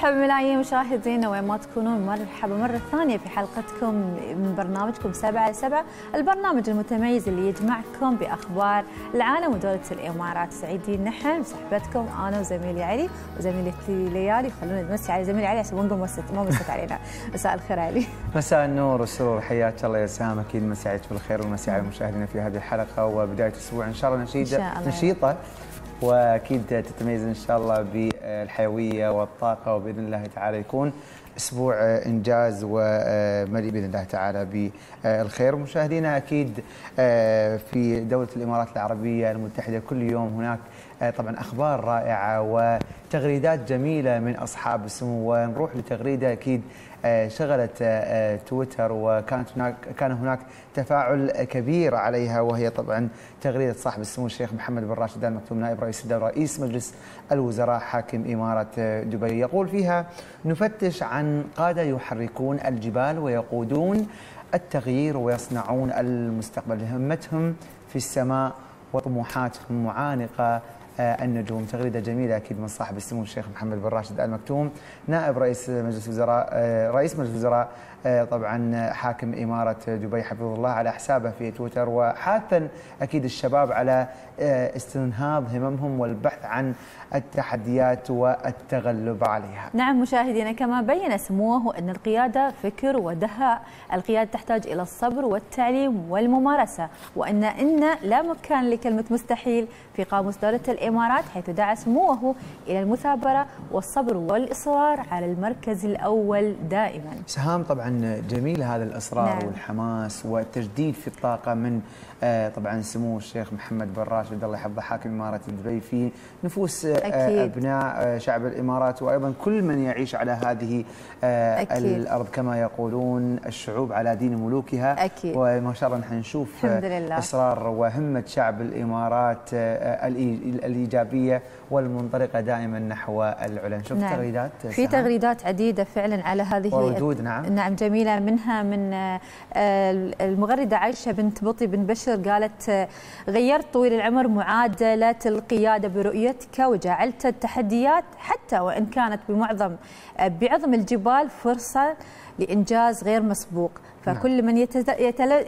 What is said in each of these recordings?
مرحبا ملايين مشاهدينا وين ما تكونون مرحبا مرة ثانية في حلقتكم من برنامجكم سبعة لسبعة البرنامج المتميز اللي يجمعكم بأخبار العالم ودولة الإمارات. سعيدين نحن بصحبتكم أنا وزميلي علي وزميلتي ليالي. خلونا نمسي على زميلي علي عشان ما نقول ما مست علينا. مساء الخير علي. مساء النور والسرور. حياك الله يا سهام أكيد مساعدك بالخير والمساء على المشاهدين في هذه شاء الله نشيده إن شاء الله. نشيطة. وأكيد تتميز إن شاء الله بالحيوية والطاقة وبإذن الله تعالى يكون أسبوع إنجاز ومليء بإذن الله تعالى بالخير. مشاهدينا أكيد في دولة الإمارات العربية المتحدة كل يوم هناك طبعا أخبار رائعة وتغريدات جميلة من أصحاب السمو. ونروح لتغريدة أكيد شغلت تويتر وكانت هناك كان هناك تفاعل كبير عليها وهي طبعا تغريدة صاحب السمو الشيخ محمد بن راشد ال مكتوم نائب رئيس الدولة رئيس مجلس الوزراء حاكم إمارة دبي. يقول فيها نفتش عن قادة يحركون الجبال ويقودون التغيير ويصنعون المستقبل. همتهم في السماء وطموحاتهم معانقة النجوم. تغريدة جميلة أكيد من صاحب السمو الشيخ محمد بن راشد آل مكتوم نائب رئيس مجلس الوزراء رئيس مجلس الوزراء طبعا حاكم إمارة دبي حفظه الله على حسابه في تويتر وحاثا أكيد الشباب على استنهاض هممهم والبحث عن التحديات والتغلب عليها. نعم مشاهدينا كما بين سموه أن القيادة فكر ودهاء. القيادة تحتاج إلى الصبر والتعليم والممارسة وأن إن لا مكان لكلمة مستحيل في قاموس دولة الإمارات حيث دعا سموه إلى المثابرة والصبر والإصرار على المركز الأول دائما. سهام طبعا جميل هذا الإصرار نعم. والحماس والتجديد في الطاقة من طبعا سمو الشيخ محمد بن راشد الله يحفظه حاكم إمارة دبي في نفوس أكيد. أبناء شعب الإمارات وأيضا كل من يعيش على هذه أكيد. الأرض كما يقولون الشعوب على دين ملوكها أكيد. وما شاء الله نحن نشوف. إصرار وهمة شعب الإمارات الإي- الإيجابية والمنطلقة دائما نحو العلا شوف نعم. تغريدات في؟ تغريدات عديدة فعلا على هذه وردود، نعم. نعم جميلة منها من آه، المغردة عائشة بنت بطي بن بشر قالت آه، غيرت طويل العمر معادلة القيادة برؤيتك وجعلت التحديات حتى وإن كانت بمعظم بعظم الجبال فرصة لإنجاز غير مسبوق. فكل من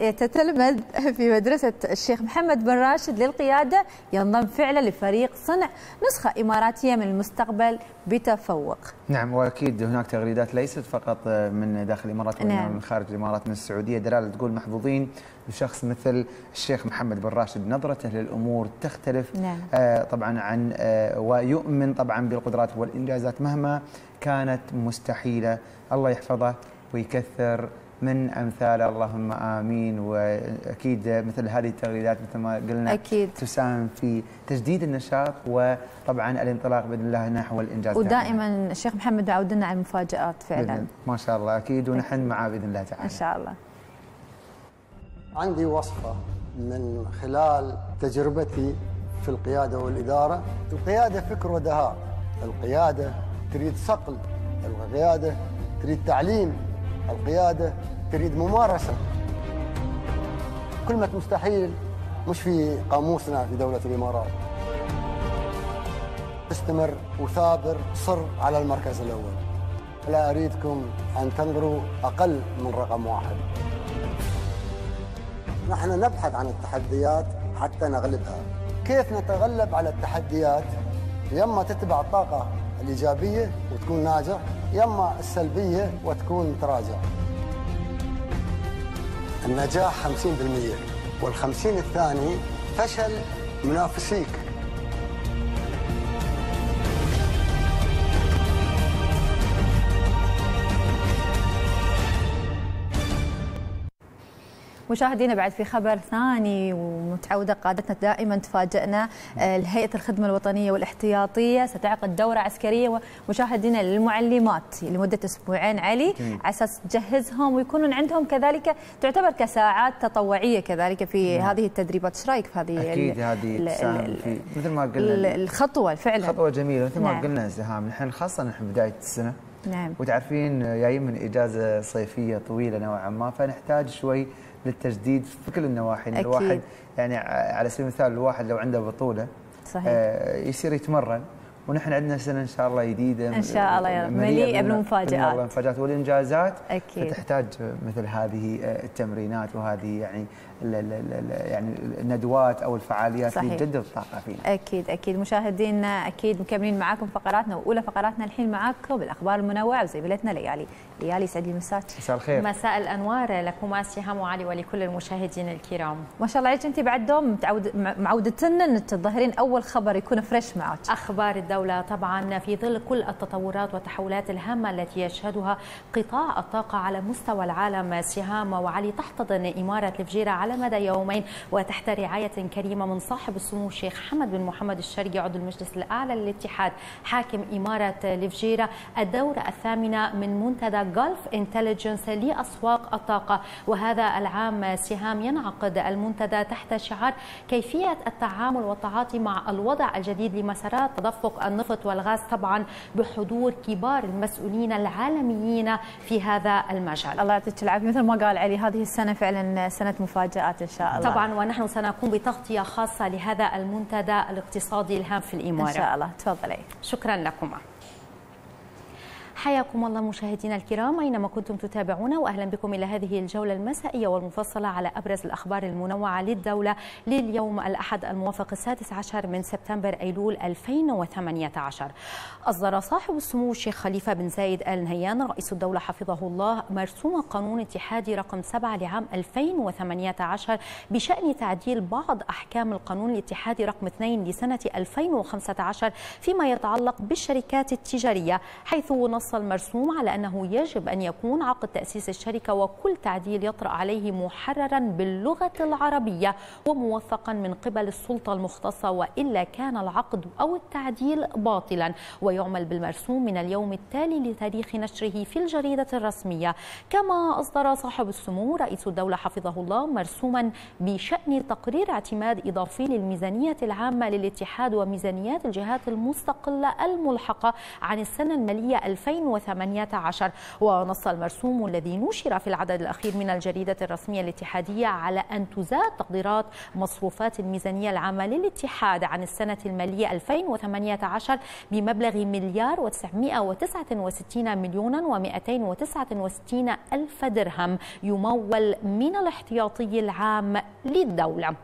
يتتلمذ في مدرسة الشيخ محمد بن راشد للقيادة ينضم فعلا لفريق صنع نسخة إماراتية من المستقبل بتفوق. نعم وأكيد هناك تغريدات ليست فقط من داخل الامارات وإنما نعم. من خارج الإمارات من السعودية. دلالة تقول محظوظين بشخص مثل الشيخ محمد بن راشد. نظرته للأمور تختلف نعم. آه طبعا عن آه ويؤمن طبعا بالقدرات والإنجازات مهما كانت مستحيلة. الله يحفظه ويكثر. من امثاله اللهم آمين. وأكيد مثل هذه التغريدات مثل ما قلنا أكيد. تساهم في تجديد النشاط وطبعا الانطلاق بإذن الله نحو الانجاز ودائما الشيخ محمد يعودنا على المفاجآت فعلا. ما شاء الله. أكيد ونحن معاه بإذن الله تعالى. إن شاء الله. عندي وصفة من خلال تجربتي في القيادة والإدارة. القيادة فكر ودهاء. القيادة تريد صقل. القيادة تريد تعليم. القيادة تريد ممارسة. كلمة مستحيل مش في قاموسنا في دولة الإمارات. استمر وثابر صر على المركز الأول. لا أريدكم أن تنظروا أقل من رقم واحد. نحن نبحث عن التحديات حتى نغلبها. كيف نتغلب على التحديات؟ يما تتبع الطاقة الإيجابية وتكون ناجح. يما السلبية وتكون تراجع. النجاح 50% والخمسين الثاني فشل منافسيك. مشاهدينا بعد في خبر ثاني ومتعودة قادتنا دائما تفاجئنا آه، هيئة الخدمة الوطنية والاحتياطية ستعقد دورة عسكرية ومشاهدينا للمعلمات لمدة أسبوعين. علي. على أساس تجهزهم ويكونون عندهم كذلك تعتبر كساعات تطوعية كذلك في هذه التدريبات. إيش رأيك في هذه أكيد ال- هذه في مثل ما قلنا الخطوة فعلا. خطوة جميلة. مثل ما نعم. قلنا زهام نحن خاصة نحن بداية السنة. نعم. وتعرفين جايين من إجازة صيفية طويلة نوعا ما فنحتاج شوي للتجديد في كل النواحي أكيد. الواحد يعني على سبيل المثال الواحد لو عنده بطولة صحيح. آه، يصير يتمرن. ونحن عندنا سنة إن شاء الله جديدة إن شاء الله مليئة بالمفاجآت. بالمفاجآت والإنجازات. أكيد. فتحتاج مثل هذه التمرينات وهذه يعني يعني الندوات أو الفعاليات صحيح. اللي تجدد الطاقة فينا. أكيد أكيد مشاهدينا أكيد مكملين معاكم فقراتنا وأولى فقراتنا الحين معاكم بالاخبار المنوعة وزميلتنا ليالي. ليالي سعد لي مساك. مساء الخير. مساء الأنوار لكم سهام وعلي ولكل المشاهدين الكرام. ما شاء الله عليك أنت بعد دوم متعود معودتنا إن تظهرين أول خبر يكون فريش معك. أخبار الدولة طبعا في ظل كل التطورات والتحولات الهامة التي يشهدها قطاع الطاقة على مستوى العالم سهام وعلي تحتضن إمارة الفجيرة على مدى يومين. وتحت رعاية كريمة من صاحب السمو الشيخ حمد بن محمد الشرقي عضو المجلس الأعلى للاتحاد حاكم إمارة الفجيرة الدورة الثامنة من منتدى جولف انتليجنس لأسواق الطاقة. وهذا العام سهام ينعقد المنتدى تحت شعار كيفية التعامل والتعاطي مع الوضع الجديد لمسارات تدفق النفط والغاز طبعا بحضور كبار المسؤولين العالميين في هذا المجال. الله يعطيك العافية. مثل ما قال علي هذه السنة فعلا سنة مفاجآت إن شاء الله. طبعا ونحن سنقوم بتغطية خاصة لهذا المنتدى الاقتصادي الهام في الإمارة. إن شاء الله. تفضلي. شكرا لكم حياكم الله مشاهدينا الكرام أينما كنتم تتابعونا وأهلا بكم إلى هذه الجولة المسائية والمفصلة على أبرز الأخبار المنوعة للدولة لليوم الأحد الموافق السادس عشر من سبتمبر أيلول 2018 أصدر صاحب السمو الشيخ خليفة بن زايد آل نهيان رئيس الدولة حفظه الله مرسوم قانون اتحادي رقم 7 لعام 2018 بشأن تعديل بعض أحكام القانون الاتحادي رقم 2 لسنة 2015 فيما يتعلق بالشركات التجارية حيث نص المرسوم على أنه يجب أن يكون عقد تأسيس الشركة وكل تعديل يطرأ عليه محررا باللغة العربية وموثقا من قبل السلطة المختصة وإلا كان العقد أو التعديل باطلا. ويعمل بالمرسوم من اليوم التالي لتاريخ نشره في الجريدة الرسمية. كما أصدر صاحب السمو رئيس الدولة حفظه الله مرسوما بشأن تقرير اعتماد إضافي للميزانية العامة للاتحاد وميزانيات الجهات المستقلة الملحقة عن السنة المالية 2000 2018 ونص المرسوم الذي نشر في العدد الأخير من الجريدة الرسمية الاتحادية على أن تزاد تقديرات مصروفات الميزانية العامة للاتحاد عن السنة المالية 2018 بمبلغ مليار و969 مليون و269 ألف درهم يمول من الاحتياطي العام للدولة.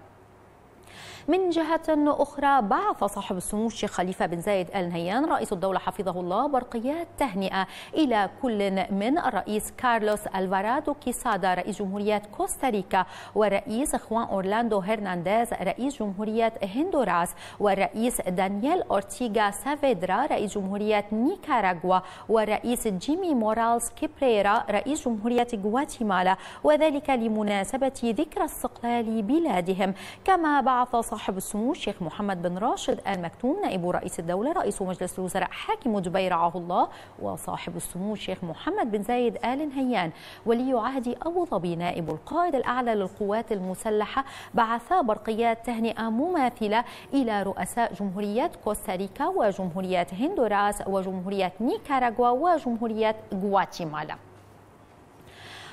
من جهة أخرى بعث صاحب السمو الشيخ خليفة بن زايد آل نهيان رئيس الدولة حفظه الله برقيات تهنئة إلى كل من الرئيس كارلوس ألفارادو كيسادا رئيس جمهورية كوستاريكا والرئيس خوان أورلاندو هرنانديز رئيس جمهورية هندوراس والرئيس دانييل أورتيغا سافيدرا رئيس جمهورية نيكاراغوا والرئيس جيمي مورالز كيبريرا رئيس جمهورية غواتيمالا وذلك لمناسبة ذكرى استقلال بلادهم. كما بعث صاحب صاحب السمو الشيخ محمد بن راشد آل مكتوم نائب رئيس الدولة رئيس مجلس الوزراء حاكم دبي رعاه الله وصاحب السمو الشيخ محمد بن زايد آل نهيان. ولي عهد أبو ظبي نائب القائد الأعلى للقوات المسلحة بعثا برقيات تهنئة مماثلة إلى رؤساء جمهوريات كوستاريكا وجمهوريات هندوراس وجمهوريات نيكاراغوا وجمهوريات غواتيمالا.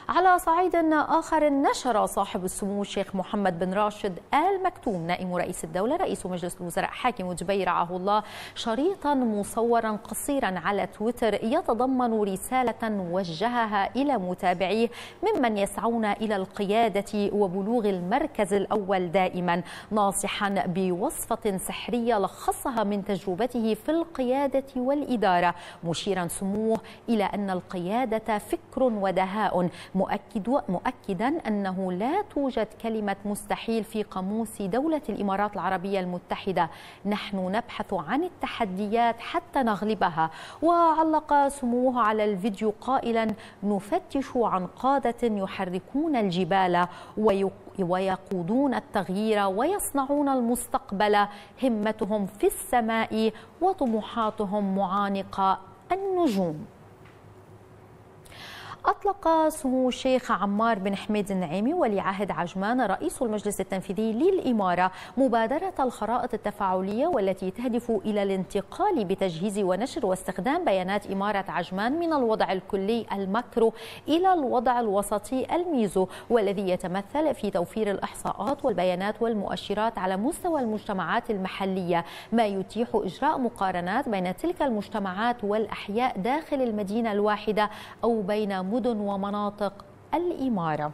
على صعيد آخر نشر صاحب السمو الشيخ محمد بن راشد آل مكتوم نائم رئيس الدولة رئيس مجلس الوزراء حاكم دبي رعاه الله شريطا مصورا قصيرا على تويتر يتضمن رسالة وجهها إلى متابعيه ممن يسعون إلى القيادة وبلوغ المركز الأول دائما ناصحا بوصفة سحرية لخصها من تجربته في القيادة والإدارة مشيرا سموه إلى أن القيادة فكر ودهاء مؤكد مؤكدا أنه لا توجد كلمة مستحيل في قاموس دولة الإمارات العربية المتحدة. نحن نبحث عن التحديات حتى نغلبها. وعلق سموه على الفيديو قائلا نفتش عن قادة يحركون الجبال ويقودون التغيير ويصنعون المستقبل. همتهم في السماء وطموحاتهم معانقة النجوم. أطلق سمو الشيخ عمار بن حميد النعيمي ولي عهد عجمان رئيس المجلس التنفيذي للإمارة مبادرة الخرائط التفاعلية والتي تهدف إلى الانتقال بتجهيز ونشر واستخدام بيانات إمارة عجمان من الوضع الكلي المكرو إلى الوضع الوسطي ال meso والذي يتمثل في توفير الإحصاءات والبيانات والمؤشرات على مستوى المجتمعات المحلية. ما يتيح إجراء مقارنات بين تلك المجتمعات والأحياء داخل المدينة الواحدة أو بين مدن ومناطق الإمارة.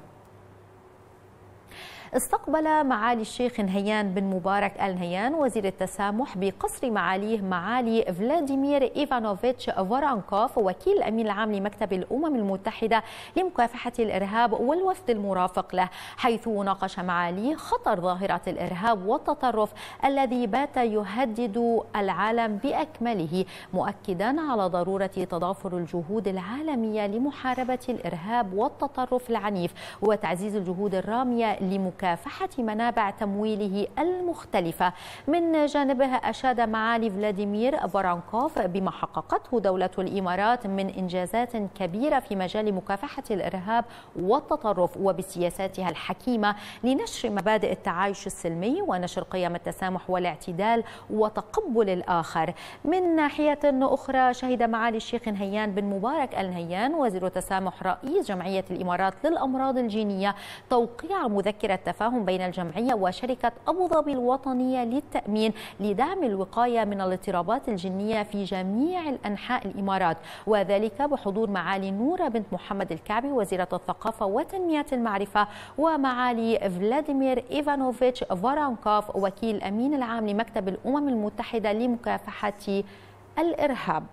استقبل معالي الشيخ نهيان بن مبارك آل نهيان وزير التسامح بقصر معاليه معالي فلاديمير إيفانوفيتش فورونكوف وكيل الأمين العام لمكتب الأمم المتحدة لمكافحة الإرهاب والوفد المرافق له حيث ناقش معاليه خطر ظاهرة الإرهاب والتطرف الذي بات يهدد العالم بأكمله مؤكدا على ضرورة تضافر الجهود العالمية لمحاربة الإرهاب والتطرف العنيف وتعزيز الجهود الرامية لمكافحة مكافحة منابع تمويله المختلفة. من جانبه أشاد معالي فلاديمير فورانكوف بما حققته دولة الإمارات من إنجازات كبيرة في مجال مكافحة الإرهاب والتطرف وبسياساتها الحكيمة لنشر مبادئ التعايش السلمي ونشر قيم التسامح والاعتدال وتقبل الآخر. من ناحية أخرى شهد معالي الشيخ نهيان بن مبارك النهيان وزير التسامح رئيس جمعية الإمارات للأمراض الجينية توقيع مذكرة التفاهم بين الجمعية وشركة أبو ظبي الوطنية للتأمين لدعم الوقاية من الاضطرابات الجنية في جميع الأنحاء الإمارات. وذلك بحضور معالي نورة بنت محمد الكعبي وزيرة الثقافة وتنمية المعرفة ومعالي فلاديمير إيفانوفيتش فارانكوف وكيل الأمين العام لمكتب الأمم المتحدة لمكافحة الإرهاب.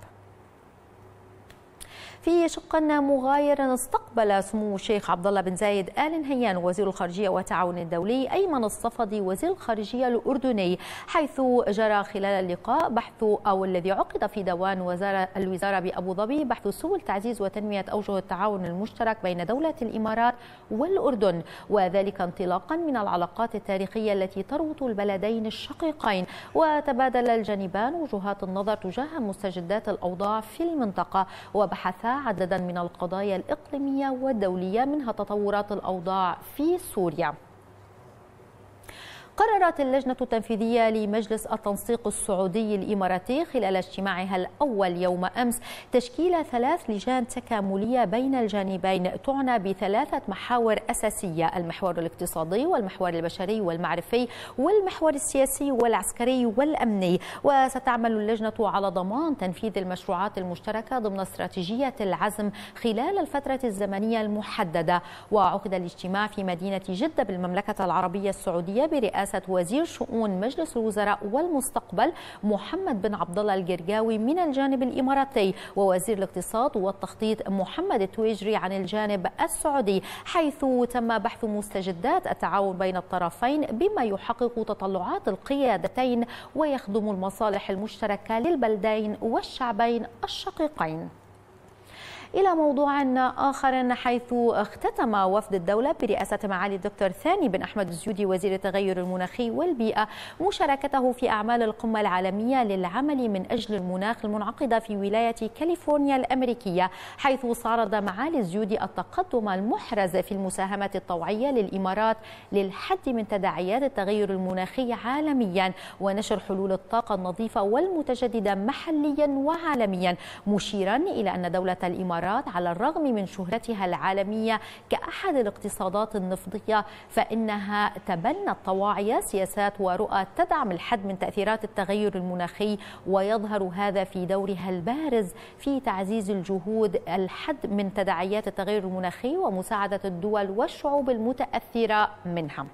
في شق مغاير استقبل سمو الشيخ عبد الله بن زايد آل نهيان وزير الخارجية والتعاون الدولي أيمن الصفدي وزير الخارجية الأردني حيث جرى خلال اللقاء بحث أو الذي عقد في دوان وزارة الوزارة بأبو ظبي بحث سبل تعزيز وتنمية أوجه التعاون المشترك بين دولة الإمارات والأردن وذلك انطلاقا من العلاقات التاريخية التي تربط البلدين الشقيقين. وتبادل الجانبان وجهات النظر تجاه مستجدات الأوضاع في المنطقة وبحثا عددا من القضايا الإقليمية والدولية منها تطورات الأوضاع في سوريا. قررت اللجنة التنفيذية لمجلس التنسيق السعودي الإماراتي خلال اجتماعها الأول يوم أمس تشكيل ثلاث لجان تكاملية بين الجانبين تعنى بثلاثة محاور أساسية المحور الاقتصادي والمحور البشري والمعرفي والمحور السياسي والعسكري والأمني. وستعمل اللجنة على ضمان تنفيذ المشروعات المشتركة ضمن استراتيجية العزم خلال الفترة الزمنية المحددة. وعقد الاجتماع في مدينة جدة بالمملكة العربية السعودية برئاسة برئاسة وزير شؤون مجلس الوزراء والمستقبل محمد بن عبد الله القرقاوي من الجانب الإماراتي ووزير الاقتصاد والتخطيط محمد التويجري عن الجانب السعودي حيث تم بحث مستجدات التعاون بين الطرفين بما يحقق تطلعات القيادتين ويخدم المصالح المشتركة للبلدين والشعبين الشقيقين. إلى موضوع آخر حيث اختتم وفد الدولة برئاسة معالي الدكتور ثاني بن أحمد الزيودي وزير التغير المناخي والبيئة مشاركته في أعمال القمة العالمية للعمل من أجل المناخ المنعقدة في ولاية كاليفورنيا الأمريكية حيث استعرض معالي الزيودي التقدم المحرز في المساهمة الطوعية للإمارات للحد من تداعيات التغير المناخي عالميا ونشر حلول الطاقة النظيفة والمتجددة محليا وعالميا مشيرا إلى أن دولة الإمارات الإمارات على الرغم من شهرتها العالمية كأحد الاقتصادات النفطية فإنها تبنت طواعية سياسات ورؤى تدعم الحد من تأثيرات التغير المناخي ويظهر هذا في دورها البارز في تعزيز الجهود الحد من تداعيات التغير المناخي ومساعدة الدول والشعوب المتأثرة منها.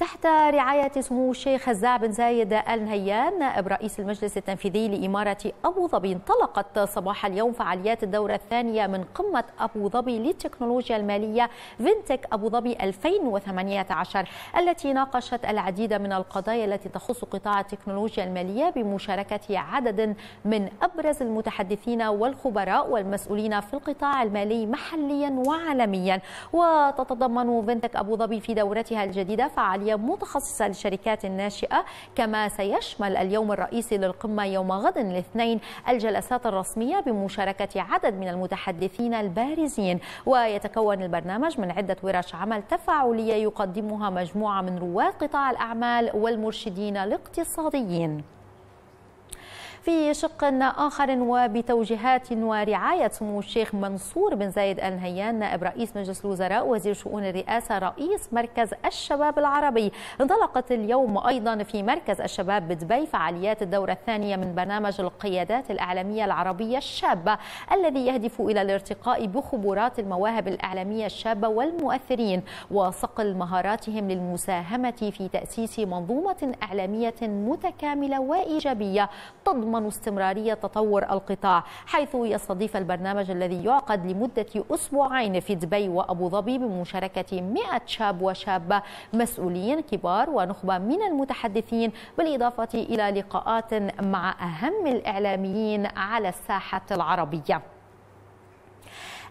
تحت رعاية سمو الشيخ هزاع بن زايد آل نهيان نائب رئيس المجلس التنفيذي لإمارة أبو ظبي انطلقت صباح اليوم فعاليات الدورة الثانية من قمة أبو ظبي للتكنولوجيا المالية فينتك أبو ظبي 2018 التي ناقشت العديد من القضايا التي تخص قطاع التكنولوجيا المالية بمشاركة عدد من أبرز المتحدثين والخبراء والمسؤولين في القطاع المالي محليا وعالميا. وتتضمن فينتك أبو ظبي في دورتها الجديدة فعاليات استراتيجية متخصصة للشركات الناشئة كما سيشمل اليوم الرئيسي للقمة يوم غد الاثنين الجلسات الرسمية بمشاركة عدد من المتحدثين البارزين. ويتكون البرنامج من عدة ورش عمل تفاعلية يقدمها مجموعة من رواد قطاع الأعمال والمرشدين الاقتصاديين. في شق آخر وبتوجيهات ورعاية سمو الشيخ منصور بن زايد آل نهيان نائب رئيس مجلس الوزراء وزير شؤون الرئاسة رئيس مركز الشباب العربي. انطلقت اليوم أيضا في مركز الشباب بدبي فعاليات الدورة الثانية من برنامج القيادات الإعلامية العربية الشابة الذي يهدف إلى الارتقاء بخبرات المواهب الإعلامية الشابة والمؤثرين وصقل مهاراتهم للمساهمة في تأسيس منظومة إعلامية متكاملة وإيجابية تضمن تضمن استمرارية تطور القطاع حيث يستضيف البرنامج الذي يعقد لمدة أسبوعين في دبي وأبو ظبي بمشاركة 100 شاب وشابة مسؤولين كبار ونخبة من المتحدثين بالإضافة إلى لقاءات مع أهم الإعلاميين على الساحة العربية.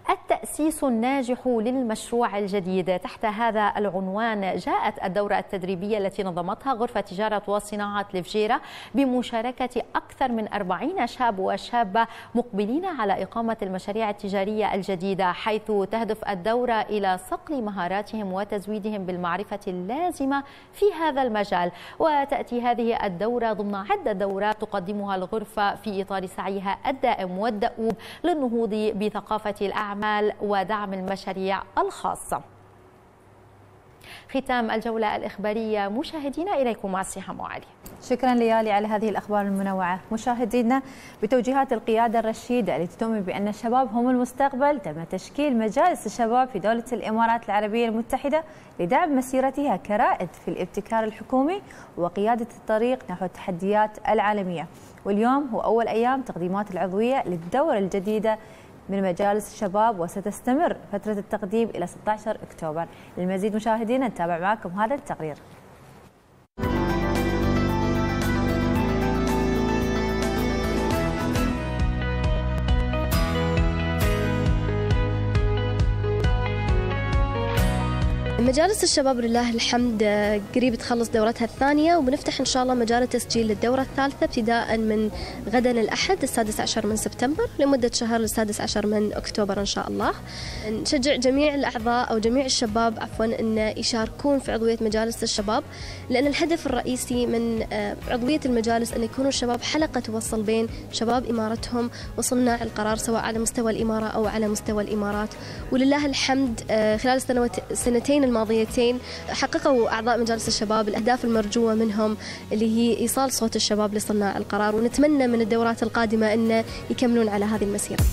التأسيس الناجح للمشروع الجديد. تحت هذا العنوان جاءت الدورة التدريبية التي نظمتها غرفة تجارة وصناعة الفجيرة بمشاركة أكثر من 40 شاب وشابة مقبلين على إقامة المشاريع التجارية الجديدة حيث تهدف الدورة إلى صقل مهاراتهم وتزويدهم بالمعرفة اللازمة في هذا المجال. وتأتي هذه الدورة ضمن عدة دورات تقدمها الغرفة في إطار سعيها الدائم والدؤوب للنهوض بثقافة الأعمال الأعمال ودعم المشاريع الخاصة. ختام الجولة الإخبارية. مشاهدينا إليكم مع السهام وعلي شكرا ليالي على هذه الأخبار المنوعة. مشاهدينا بتوجيهات القيادة الرشيدة التي تؤمن بأن الشباب هم المستقبل تم تشكيل مجالس الشباب في دولة الإمارات العربية المتحدة لدعم مسيرتها كرائد في الابتكار الحكومي وقيادة الطريق نحو التحديات العالمية. واليوم هو أول أيام تقديمات العضوية للدورة الجديدة من مجالس الشباب وستستمر فترة التقديم إلى 16 أكتوبر. للمزيد مشاهدينا نتابع معكم هذا التقرير. مجالس الشباب لله الحمد آه، قريب تخلص دورتها الثانية وبنفتح إن شاء الله مجال التسجيل للدورة الثالثة ابتداء من غدا الأحد السادس عشر من سبتمبر لمدة شهر السادس عشر من أكتوبر إن شاء الله. نشجع جميع الأعضاء أو جميع الشباب عفوا أن يشاركون في عضوية مجالس الشباب لأن الهدف الرئيسي من آه، عضوية المجالس أن يكونوا الشباب حلقة توصل بين شباب إمارتهم وصناع القرار سواء على مستوى الإمارة أو على مستوى الإمارات. ولله الحمد آه، خلال السنتين الماضيتين حققوا أعضاء مجالس الشباب الأهداف المرجوة منهم اللي هي إيصال صوت الشباب لصناع القرار ونتمنى من الدورات القادمة أن يكملون على هذه المسيرة.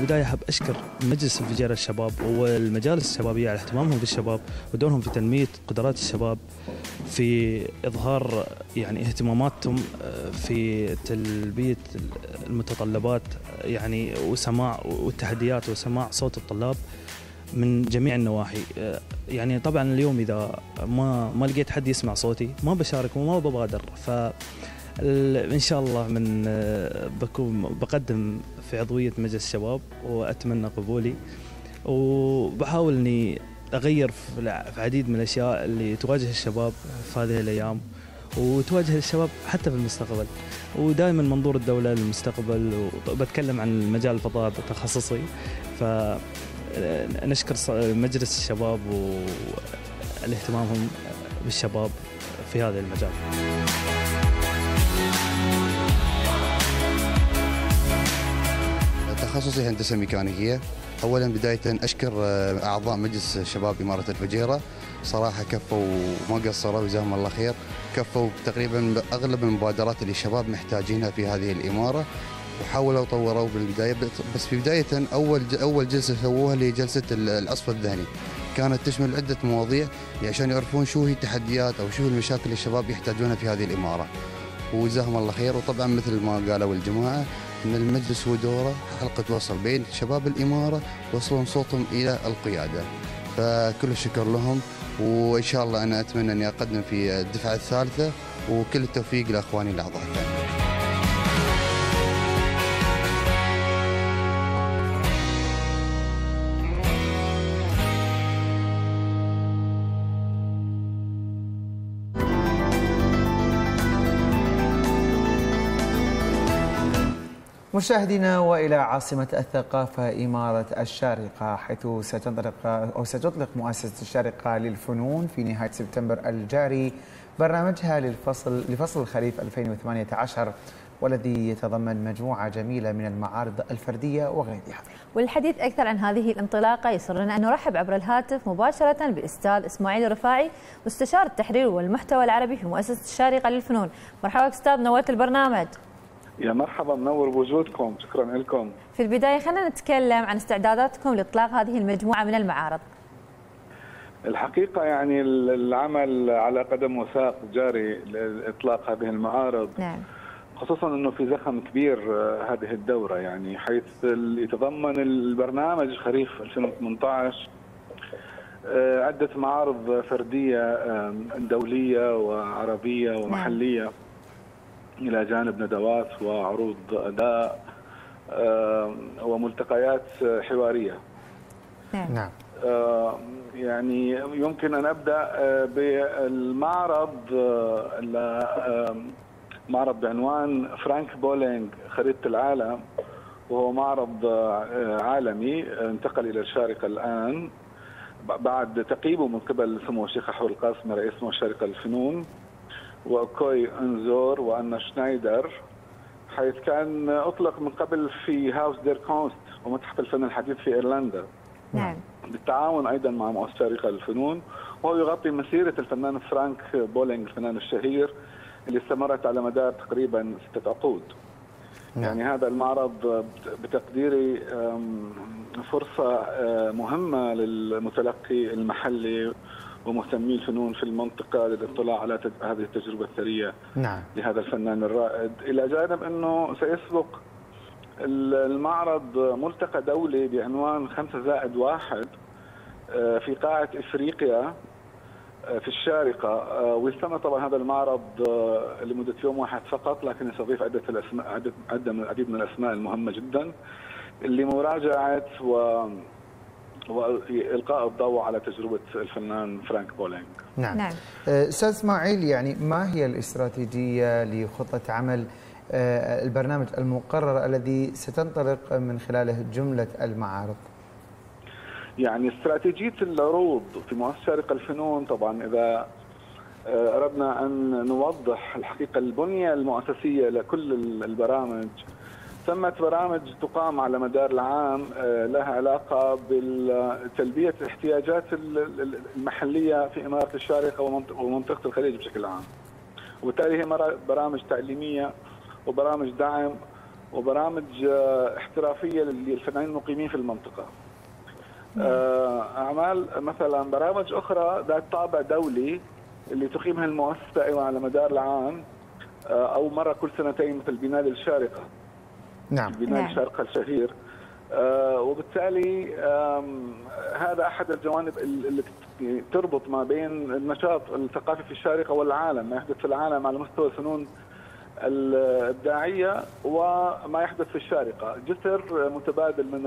البداية أحب أشكر مجلس انفجار الشباب والمجالس الشبابية على اهتمامهم بالشباب ودورهم في تنمية قدرات الشباب في إظهار يعني اهتماماتهم آه، في تلبية المتطلبات يعني وسماع والتحديات وسماع صوت الطلاب من جميع النواحي. آه، يعني طبعا اليوم إذا ما ما لقيت حد يسمع صوتي ما بشارك وما ببادر. ف إن شاء الله من آه، بكون بقدم في عضوية مجلس الشباب وأتمنى قبولي. وبحاول اني أغير في عديد من الأشياء اللي تواجه الشباب في هذه الأيام وتواجه الشباب حتى في المستقبل. ودائما منظور الدولة للمستقبل وبتكلم عن مجال الفضاء تخصصي فنشكر مجلس الشباب والاهتمامهم بالشباب في هذا المجال. تخصصي هندسة ميكانيكية. اولا بداية أشكر آه، أعضاء مجلس شباب إمارة الفجيرة. صراحة كفوا وما قصروا جزاهم الله خير. كفوا تقريبا اغلب المبادرات اللي الشباب محتاجينها في هذه الإمارة. وحاولوا طوروا بالبداية. بس في بداية أول أول جلسة سووها اللي جلسة العصف الذهني. كانت تشمل عدة مواضيع عشان يعرفون شو هي التحديات أو شو المشاكل اللي الشباب يحتاجونها في هذه الإمارة. وجزاهم الله خير. وطبعا مثل ما قالوا الجماعة ان المجلس هو دوره حلقة وصل بين شباب الإمارة وصلون صوتهم إلى القيادة. فكل الشكر لهم وإن شاء الله أنا أتمنى أني أقدم في الدفعة الثالثة وكل التوفيق لأخواني الأعضاء الثانيين مشاهدينا وإلى عاصمة الثقافة إمارة الشارقة حيث ستنطلق أو ستطلق مؤسسة الشارقة للفنون في نهاية سبتمبر الجاري برنامجها للفصل لفصل الخريف 2018 والذي يتضمن مجموعة جميلة من المعارض الفردية وغيرها. والحديث أكثر عن هذه الانطلاقة يسرنا أن نرحب عبر الهاتف مباشرة بالاستاذ إسماعيل رفاعي مستشار التحرير والمحتوى العربي في مؤسسة الشارقة للفنون. مرحبا أستاذ نورت البرنامج. يا مرحبا منور بوجودكم شكرا لكم. في البداية خلينا نتكلم عن استعداداتكم لإطلاق هذه المجموعة من المعارض. الحقيقة يعني العمل على قدم وساق جاري لإطلاق هذه المعارض نعم. خصوصا إنه في زخم كبير هذه الدورة. يعني حيث يتضمن البرنامج خريف 2018 عدة معارض فردية دولية وعربية ومحلية. إلى جانب ندوات وعروض أداء وملتقيات حوارية. نعم. نعم. يعني يمكن أن أبدأ بالمعرض معرض بعنوان فرانك بولينج خريطة العالم وهو معرض عالمي انتقل إلى الشارقة الآن بعد تقييمه من قبل سمو الشيخة حور القاسمي رئيس مؤسسة الشارقة للفنون أوكوي إنويزور وأنا شنايدر حيث كان أطلق من قبل في Haus der Kunst ومتحف الفن الحديث في إيرلندا. نعم. بالتعاون أيضا مع مؤسسة شارقه للفنون وهو يغطي مسيرة الفنان فرانك بولينج الفنان الشهير اللي استمرت على مدار تقريبا ستة عقود. نعم. يعني هذا المعرض بتقديري فرصة مهمة للمتلقي المحلي ومهتمي الفنون في المنطقة للاطلاع على هذه التجربة الثرية نعم. لهذا الفنان الرائد. إلى جانب أنه سيسبق المعرض ملتقى دولي بعنوان خمسة زائد واحد في قاعة إفريقيا في الشارقة. ويستمر طبعا هذا المعرض لمدة يوم واحد فقط لكن يستضيف عدة الأسماء عدة عدة من العديد من الأسماء المهمة جدا لمراجعة و والقاء الضوء على تجربة الفنان فرانك بولينج. نعم. نعم. أستاذ إسماعيل يعني ما هي الاستراتيجية لخطة عمل البرنامج المقرر الذي ستنطلق من خلاله جملة المعارض؟ يعني استراتيجية العروض في مؤسسة شارقه الفنون طبعا إذا أردنا أن نوضح الحقيقة البنية المؤسسية لكل البرامج ثمة برامج تقام على مدار العام لها علاقة بتلبية الاحتياجات المحلية في إمارة الشارقة ومنطقة الخليج بشكل عام. وبالتالي هي برامج تعليمية وبرامج دعم وبرامج احترافية للفنانين المقيمين في المنطقة. أعمال مثلا برامج أخرى ذات طابع دولي اللي تقيمها المؤسسة أيضا على مدار العام أو مرة كل سنتين مثل بناء الشارقة. نعم بناء نعم. الشارقة الشهير آه وبالتالي هذا أحد الجوانب اللي تربط ما بين النشاط الثقافي في الشارقة والعالم ما يحدث في العالم على مستوى الفنون الإبداعية وما يحدث في الشارقة جسر متبادل من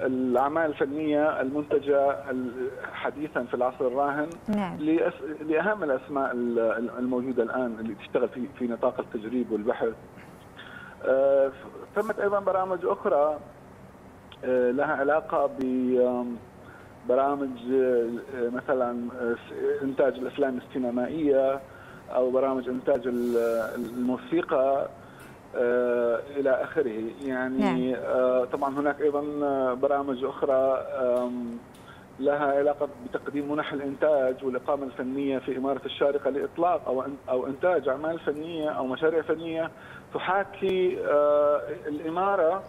الأعمال الفنية المنتجة حديثا في العصر الراهن نعم. لأهم الأسماء الموجودة الآن اللي تشتغل في في نطاق التجريب والبحث ثمت أيضا برامج أخرى لها علاقة ببرامج مثلا إنتاج الأفلام السينمائية أو برامج إنتاج الموسيقى إلى آخره يعني نعم. طبعا هناك أيضا برامج أخرى لها علاقة بتقديم منح الإنتاج والإقامة الفنية في إمارة الشارقة لإطلاق أو أو إنتاج أعمال فنية أو مشاريع فنية تحاكي الإمارة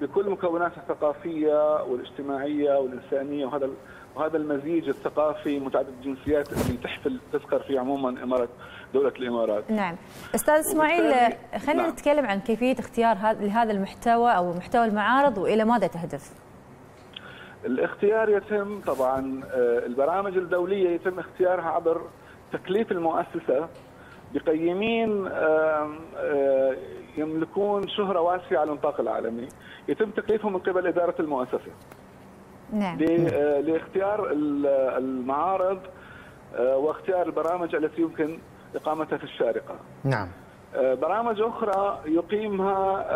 بكل مكوناتها الثقافية والاجتماعية والإنسانية وهذا وهذا المزيج الثقافي متعدد الجنسيات اللي تحفل تذكر فيه عموما إمارة دولة الإمارات. نعم. أستاذ إسماعيل خلينا نعم. نتكلم عن كيفية اختيار لهذا المحتوى أو محتوى المعارض وإلى ماذا تهدف؟ الاختيار يتم طبعا البرامج الدولية يتم اختيارها عبر تكليف المؤسسة بقيمين يملكون شهرة واسعة على النطاق العالمي. يتم تكليفهم من قبل إدارة المؤسسة. نعم. لاختيار المعارض واختيار البرامج التي يمكن إقامتها في الشارقة. نعم. برامج أخرى يقيمها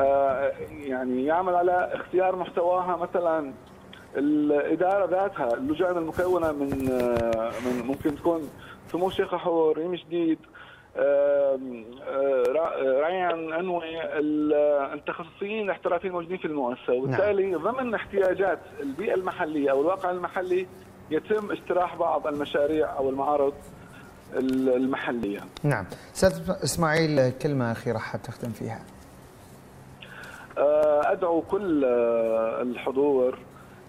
يعني يعمل على اختيار محتواها مثلا الإدارة ذاتها اللجان المكونة من من ممكن تكون سمو الشيخ حور ريم جديد ريان انوي التخصصيين الاحترافيين الموجودين في المؤسسة وبالتالي نعم. ضمن احتياجات البيئة المحلية أو الواقع المحلي يتم اجتراح بعض المشاريع أو المعارض المحلية. نعم، أستاذ إسماعيل كلمة أخيرة حاب تختم فيها. أدعو كل الحضور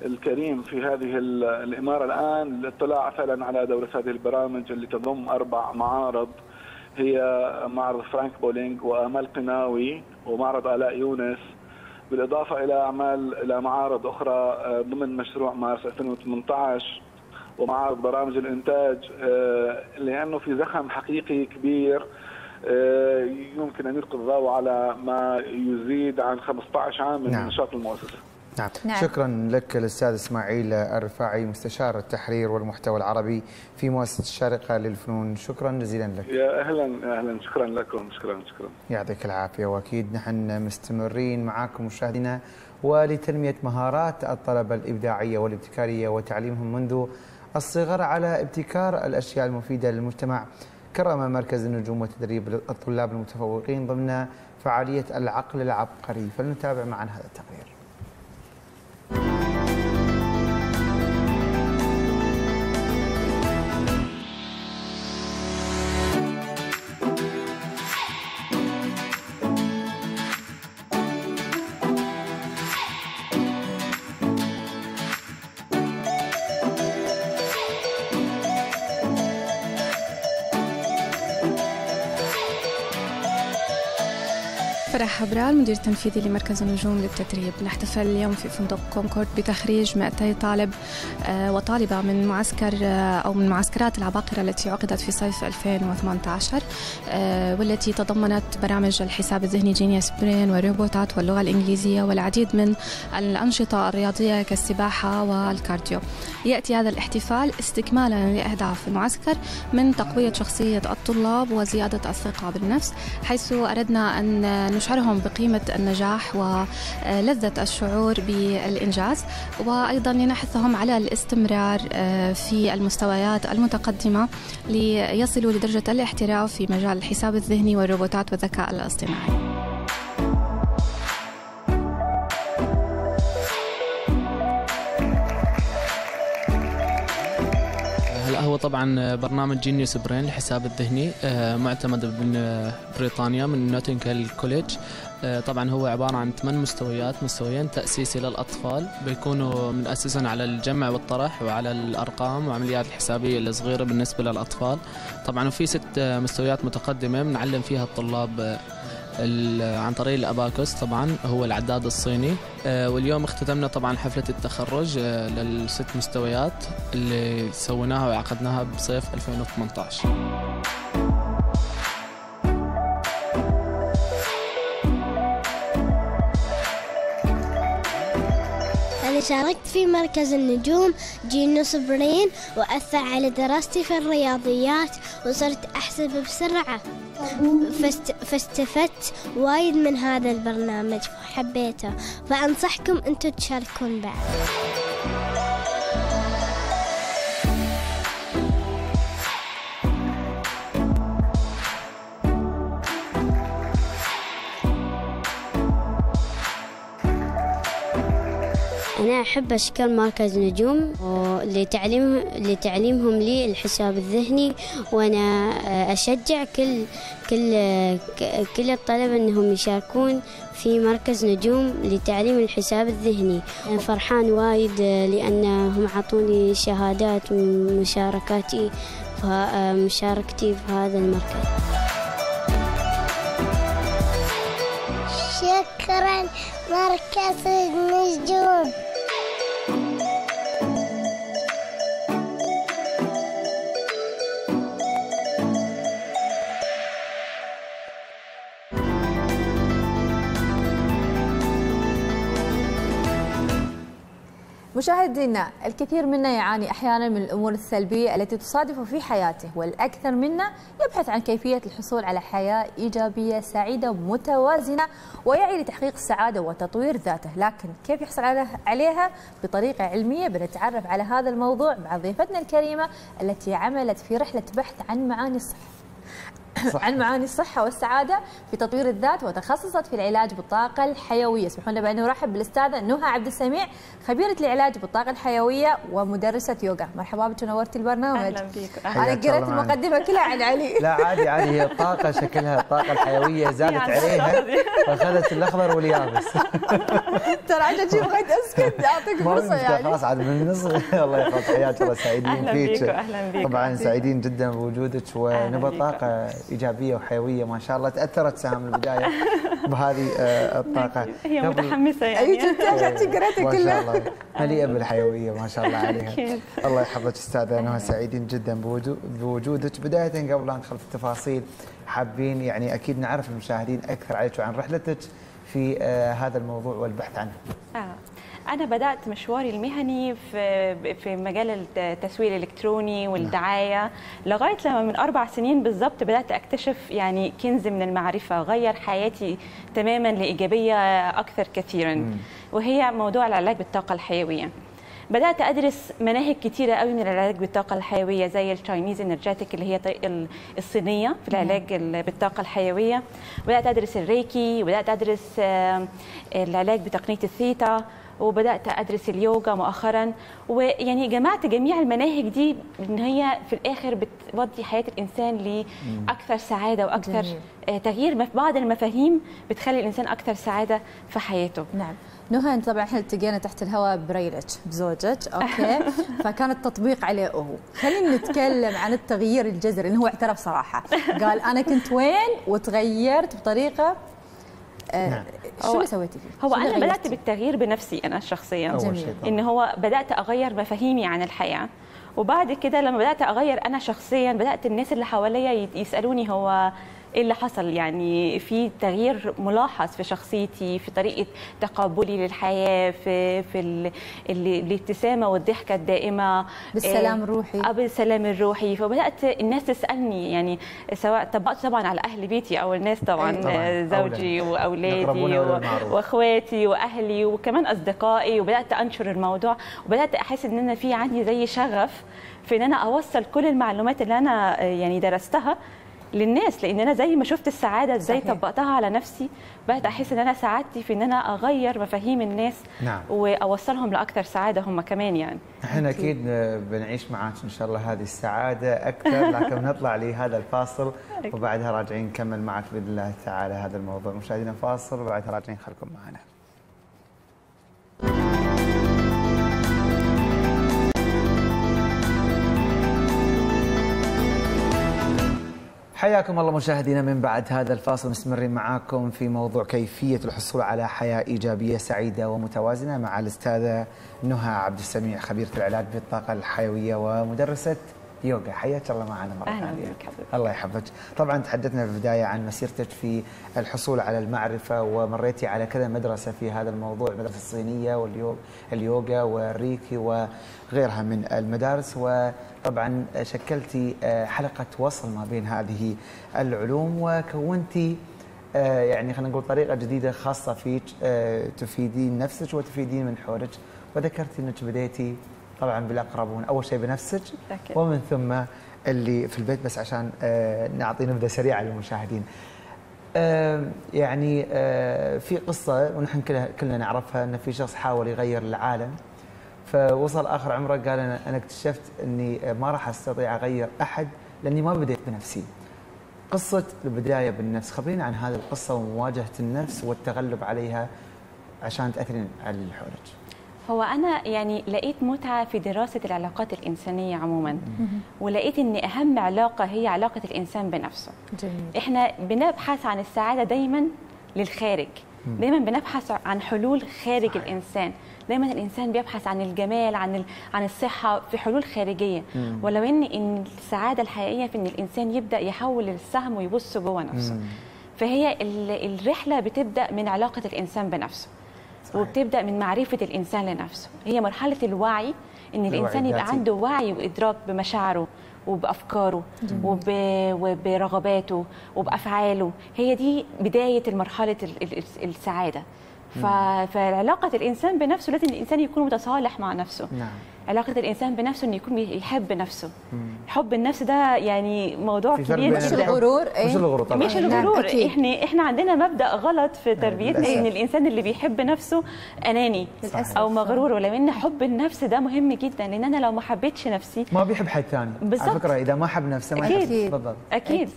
الكريم في هذه الإمارة الآن للاطلاع فعلا على دورة هذه البرامج اللي تضم أربع معارض هي معرض فرانك بولينج وآمال قناوي ومعرض آلاء يونس بالإضافة إلى أعمال إلى معارض أخرى ضمن مشروع مارس 2018 ومعارض برامج الإنتاج لأنه في زخم حقيقي كبير يمكن أن يلقي الضوء على ما يزيد عن 15 عام من نعم. نشاط المؤسسة. نعم. نعم. شكرا لك الأستاذ إسماعيل الرفاعي مستشار التحرير والمحتوى العربي في مؤسسة الشارقة للفنون. شكرا جزيلا لك. يا أهلا أهلا. شكرا لكم شكرا شكرا. يعطيك العافية. وأكيد نحن مستمرين معاكم مشاهدينا ولتنمية مهارات الطلبة الإبداعية والابتكارية وتعليمهم منذ الصغر على ابتكار الأشياء المفيدة للمجتمع. كرم مركز النجوم وتدريب الطلاب المتفوقين ضمن فعالية العقل العبقري. فلنتابع معا هذا التقرير. Bye. حبرال المدير التنفيذي لمركز النجوم للتدريب. نحتفل اليوم في فندق كونكورد بتخريج 200 طالب وطالبة من معسكر أو من معسكرات العباقرة التي عقدت في صيف 2018 والتي تضمنت برامج الحساب الذهني Genius Brain والروبوتات واللغة الإنجليزية والعديد من الأنشطة الرياضية كالسباحة وال cardio. يأتي هذا الاحتفال استكمالا لأهداف المعسكر من تقوية شخصية الطلاب وزيادة الثقة بالنفس حيث أردنا أن نشعرهم بقيمة النجاح ولذة الشعور بالإنجاز وأيضا لنحثهم على الاستمرار في المستويات المتقدمة ليصلوا لدرجة الاحتراف في مجال الحساب الذهني والروبوتات والذكاء الاصطناعي. هو طبعا برنامج Genius Brain الحساب الذهني معتمد من بريطانيا من Notting Hill College طبعا هو عبارة عن ثمان مستويات مستويين تأسيسي للأطفال بيكونوا منأسسا على الجمع والطرح وعلى الأرقام وعمليات الحسابية الصغيرة بالنسبة للأطفال. طبعا وفي ست مستويات متقدمة بنعلم فيها الطلاب عن طريق ال abacus طبعا هو العداد الصيني. واليوم اختتمنا طبعا حفلة التخرج للست مستويات اللي سويناها وعقدناها بصيف 2018 شاركت في مركز النجوم Genius Brain وأثر على دراستي في الرياضيات وصرت أحسب بسرعة. فاست... فاستفدت وايد من هذا البرنامج وحبيته. فأنصحكم أنتم تشاركون بعد. أنا أحب أشكال مركز نجوم لتعليم لتعليمهم لي الحساب الذهني وأنا أشجع كل كل كل الطلبة أنهم يشاركون في مركز نجوم لتعليم الحساب الذهني. أنا فرحان وايد لأنهم عطوني شهادات من مشاركاتي مشاركتي في هذا المركز. شكرا مركز النجوم مشاهدينا الكثير منا يعاني أحيانا من الأمور السلبية التي تصادفه في حياته والأكثر منا يبحث عن كيفية الحصول على حياة إيجابية سعيدة متوازنة ويعي لتحقيق السعادة وتطوير ذاته لكن كيف يحصل عليها بطريقة علمية بنتعرف على هذا الموضوع مع ضيفتنا الكريمة التي عملت في رحلة بحث عن معاني الصحة صح. عن معاني الصحة والسعادة في تطوير الذات وتخصصت في العلاج بالطاقة الحيوية. اسمحوا لنا بأن نرحب بالأستاذة نهى عبد السميع خبيرة العلاج بالطاقة الحيوية ومدرسة يوغا. مرحبا بك ونورتي البرنامج. أهلا بك. أنا قريت المقدمة كلها عن علي. لا عادي عادي. هي الطاقة شكلها الطاقة الحيوية زادت عليها فأخذت الأخضر واليابس. ترى عشان شي بغيت أسكت أعطيك فرصة يعني. خلاص عاد من النص. الله يحفظ حياك الله. سعيدين فيك. أهلا بك. طبعا سعيدين جدا بوجودك ونبغى طاقة إيجابية وحيوية ما شاء الله تأثرت سهام البداية بهذه الطاقة. هي متحمسة يعني. اي عشان قريتها كلها ما شاء الله. مليئة بالحيوية ما شاء الله عليها. الله يحفظك أستاذة نهى سعيدين جدا بوجودك. بداية قبل لا ندخل في التفاصيل حابين يعني أكيد نعرف المشاهدين أكثر عليك وعن رحلتك في هذا الموضوع والبحث عنه. آه. أنا بدأت مشواري المهني في في مجال التسويق الإلكتروني والدعاية. لغاية لما من أربع سنين بالظبط بدأت أكتشف يعني كنز من المعرفة غير حياتي تماما لإيجابية أكثر كثيرا. وهي موضوع العلاج بالطاقة الحيوية. بدأت أدرس مناهج كتيره قوي من العلاج بالطاقة الحيوية زي ال Chinese energetic اللي هي الصينية في العلاج بالطاقة الحيوية. بدأت أدرس الريكي وبدات أدرس العلاج بتقنية الثيتا. وبدأت أدرس اليوجا مؤخرا. ويعني جمعت جميع المناهج دي إن هي في الآخر بتودي حياة الإنسان لاكثر سعادة وأكثر جميل. تغيير في بعض المفاهيم بتخلي الإنسان أكثر سعادة في حياته. نعم. نهى انت طبعا إحنا التقينا تحت الهواء بريلك بزوجك. okay. فكان التطبيق عليه هو. خلينا نتكلم عن التغيير الجذري اللي هو اعترف صراحة. قال أنا كنت وين وتغيرت بطريقة آه شو اللي سويتي فيه؟ هو أنا بدأت بالتغيير بنفسي أنا شخصيا. ان هو بدأت أغير مفاهيمي عن الحياة. وبعد كده لما بدأت أغير أنا شخصيا بدأت الناس اللي حواليا يسألوني هو إيه اللي حصل؟ يعني في تغيير ملاحظ في شخصيتي في طريقة تقبلي للحياة في في ال ال الابتسامة والضحكة الدائمة. بالسلام الروحي آه بالسلام الروحي. فبدأت الناس تسألني يعني سواء طبقت طبعا على أهل بيتي أو الناس طبعا, طبعاً. زوجي وأولادي وإخواتي وأهلي وكمان أصدقائي. وبدأت أنشر الموضوع. وبدأت أحس إن أنا في عندي زي شغف في إن أنا أوصل كل المعلومات اللي أنا يعني درستها للناس لأن أنا زي ما شفت السعادة إزاي طبقتها على نفسي بقيت أحس إن أنا سعادتي في إن أنا أغير مفاهيم الناس نعم. وأوصلهم لأكثر سعادة هم كمان يعني. إحنا أكيد بنعيش معاك إن شاء الله هذه السعادة أكثر لكن نطلع لهذا الفاصل وبعدها راجعين نكمل معك بإذن الله تعالى هذا الموضوع. مشاهدينا فاصل وبعدها راجعين خليكم معنا. حياكم الله مشاهدينا من بعد هذا الفاصل مستمرين معاكم في موضوع كيفية الحصول على حياة إيجابية سعيدة ومتوازنة مع الأستاذة نهى عبد السميع خبيرة العلاج بالطاقة الحيوية ومدرسة يوغا حياك الله معنا مرة ثانية. الله يحفظك. طبعا تحدثنا في البداية عن مسيرتك في الحصول على المعرفة ومريتي على كذا مدرسة في هذا الموضوع المدرسة الصينية واليوغا والريكي وغيرها من المدارس. وطبعا شكلتي حلقة وصل ما بين هذه العلوم وكونتي يعني خلينا نقول طريقة جديدة خاصة فيك تفيدين نفسك وتفيدين من حولك. وذكرتي إنك بديتي طبعا بالأقربون. أول شيء بنفسك أكيد. ومن ثم اللي في البيت بس عشان نعطي نبذة سريعة للمشاهدين. يعني في قصة ونحن كلنا نعرفها إن في شخص حاول يغير العالم فوصل آخر عمره قال أنا أنا اكتشفت إني ما راح أستطيع أغير أحد لأني ما بديت بنفسي. قصة البداية بالنفس. خبرينا عن هذه القصة ومواجهة النفس والتغلب عليها عشان تأثرين على اللي حولك هو أنا يعني لقيت متعة في دراسة العلاقات الإنسانية عموما. ولقيت إن أهم علاقة هي علاقة الإنسان بنفسه. جميل. إحنا بنبحث عن السعادة دايما للخارج. دايما بنبحث عن حلول خارج صحيح. الإنسان. دايما الإنسان بيبحث عن الجمال عن عن الصحة في حلول خارجية. مم. ولو إن إن السعادة الحقيقية في إن الإنسان يبدأ يحول السهم ويبص جوه نفسه. مم. فهي الرحلة بتبدأ من علاقة الإنسان بنفسه. وبتبدأ من معرفة الإنسان لنفسه. هي مرحلة الوعي إن الإنسان يبقى. عنده وعي وإدراك بمشاعره وبأفكاره. وب... وبرغباته وبأفعاله. هي دي بداية مرحله ال- ال- السعادة. ف... فعلاقة الإنسان بنفسه لازم الإنسان يكون متصالح مع نفسه. نعم. علاقة الإنسان بنفسه انه يكون يحب نفسه حب النفس ده يعني موضوع كبير مش الغرور إيه؟ مش الغرور طبعا مش نعم، الغرور أكيد. إحنا إحنا عندنا مبدأ غلط في تربيتنا للأسف. إن الإنسان اللي بيحب نفسه أناني. أو مغرور ولكن حب النفس ده مهم جدا لأن أنا لو ما حبيتش نفسي ما بيحب حد ثاني بالضبط. على فكرة إذا ما حب نفسه ما أكيد. يحب بالضبط أكيد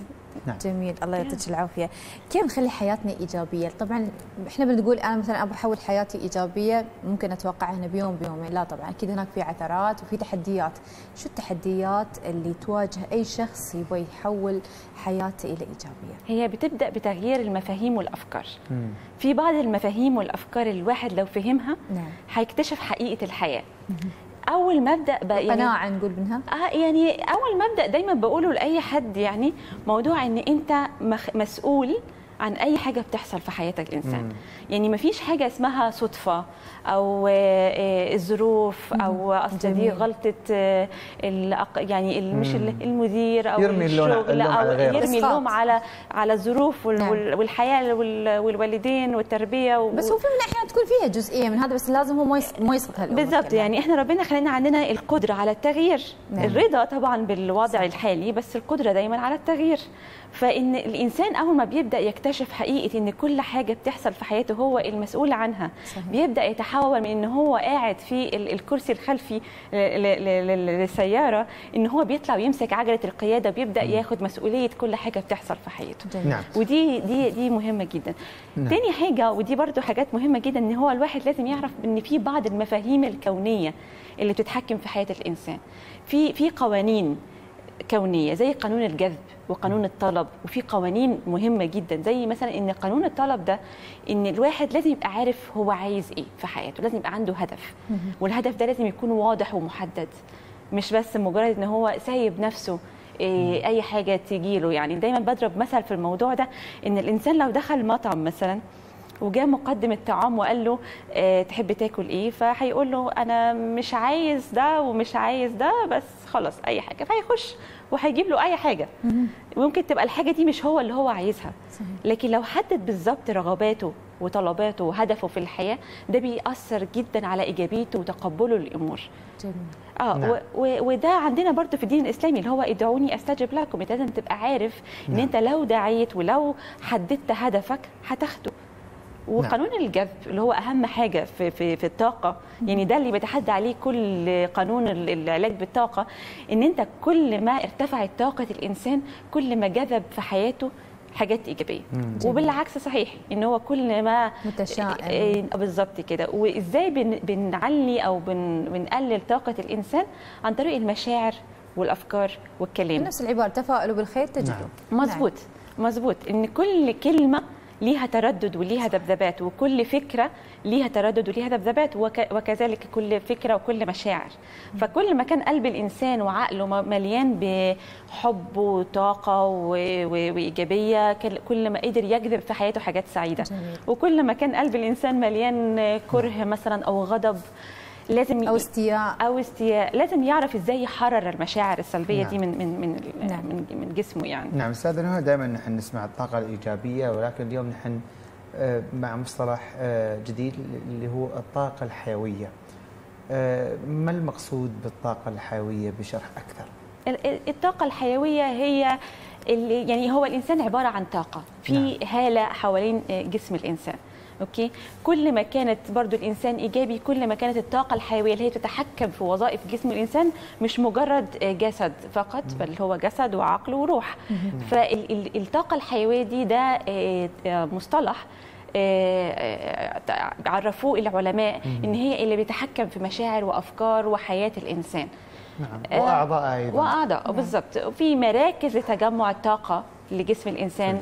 جميل. الله يعطيك العافية. كيف نخلي حياتنا إيجابية؟ طبعا إحنا بنقول أنا مثلا أبغى أحول حياتي إيجابية ممكن أتوقع إنه بيوم بيومين. لا طبعا أكيد هناك في عثرات وفي تحديات. شو التحديات اللي تواجه أي شخص يبغى يحول حياته إلى إيجابية؟ هي بتبدأ بتغيير المفاهيم والأفكار. مم. في بعض المفاهيم والأفكار الواحد لو فهمها نعم. هيكتشف حقيقة الحياة. أول مبدا بقى يعني قناعه نقول منها؟ آه يعني أول مبدا دايما بقوله لأي حد يعني موضوع إن أنت مسؤول عن أي حاجة بتحصل في حياة الإنسان مم. يعني ما فيش حاجة اسمها صدفة أو آه، آه، الظروف أو أصل دي. غلطة آه، الأق- يعني مش. المدير أو يرمي الشغل اللوم أو على. يرمي. اللوم على على الظروف وال- نعم. وال- والحياة وال- والوالدين والتربية و- بس هو في من أحيان تكون فيها جزئية من هذا بس لازم هو ما يس- ما يسقط كلها. يعني إحنا ربنا خلينا عندنا القدرة على التغيير نعم. الرضا طبعا بالوضع الحالي بس القدرة دايما على التغيير فإن الإنسان أول ما بيبدأ يكتشف حقيقة إن كل حاجة بتحصل في حياته هو المسؤول عنها صحيح. بيبدأ يتحول من إن هو قاعد في ال- الكرسي الخلفي للسيارة إن هو بيطلع ويمسك عجلة القيادة وبيبدا ياخد مسؤولية كل حاجة بتحصل في حياته. نعم ودي دي دي مهمة جدا نعم. تاني حاجة ودي برضو حاجات مهمة جدا إن هو الواحد لازم يعرف إن في بعض المفاهيم الكونية اللي بتتحكم في حياة الإنسان في في قوانين كونية زي قانون الجذب وقانون الطلب وفي قوانين مهمة جدا زي مثلا إن قانون الطلب ده إن الواحد لازم يبقى عارف هو عايز إيه في حياته لازم يبقى عنده هدف. والهدف ده لازم يكون واضح ومحدد مش بس مجرد إن هو سايب نفسه إيه أي حاجة تيجي له. يعني دايما بضرب مثل في الموضوع ده إن الإنسان لو دخل مطعم مثلا وجاء مقدم الطعام وقال له آه تحب تاكل إيه؟ فهيقول له أنا مش عايز ده ومش عايز ده بس خلاص أي حاجة. فهيخش وهيجيب له أي حاجة. وممكن تبقى الحاجة دي مش هو اللي هو عايزها. لكن لو حدد بالظبط رغباته وطلباته وهدفه في الحياة ده بيأثر جدا على إيجابيته وتقبله للأمور. جميل. آه نعم. و- و- وده عندنا برضو في الدين الإسلامي اللي هو ادعوني أستجب لكم. أنت لازم تبقى عارف إن نعم. أنت لو دعيت ولو حددت هدفك هتاخده. وقانون الجذب اللي هو أهم حاجة في في في الطاقة يعني ده اللي بيتحدى عليه كل قانون ال- العلاج بالطاقة إن أنت كل ما ارتفعت طاقة الإنسان كل ما جذب في حياته حاجات إيجابية. وبالعكس صحيح إن هو كل ما متشائم. إيه، بالظبط كده. وإزاي بن بنعلي أو بن بنقلل طاقة الإنسان؟ عن طريق المشاعر والأفكار والكلام. نفس العبارة تفاؤلوا بالخير تجدوا مظبوط. مظبوط. إن كل كلمة ليها تردد وليها ذبذبات وكل فكرة ليها تردد وليها ذبذبات وك وكذلك كل فكرة وكل مشاعر. فكل ما كان قلب الإنسان وعقله مليان بحب وطاقة وإيجابية كل- ما قدر يجذب في حياته حاجات سعيدة. وكل ما كان قلب الإنسان مليان كره مثلا أو غضب لازم أو استياء أو استياء لازم يعرف إزاي يحرر المشاعر السلبية نعم. دي من من من نعم. من, من جسمه يعني نعم أستاذ نهى دائما نحن نسمع الطاقة الإيجابية ولكن اليوم نحن آه، مع مصطلح آه، جديد اللي هو الطاقة الحيوية. آه، ما المقصود بالطاقة الحيوية بشرح أكثر؟ ال- ال- الطاقة الحيوية هي اللي يعني هو الإنسان عبارة عن طاقة في هالة حوالين جسم الإنسان أوكي؟ كل ما كانت برضو الإنسان إيجابي كل ما كانت الطاقة الحيوية اللي هي تتحكم في وظائف جسم الإنسان مش مجرد جسد فقط بل هو جسد وعقل وروح. فالطاقه الحيوية دي ده آه، آه، مصطلح آه، عرفوه العلماء إن هي اللي بيتحكم في مشاعر وأفكار وحياة الإنسان. نعم. وأعضاء أيضا. وأعضاء بالضبط في مراكز لتجمع الطاقة. لجسم الإنسان.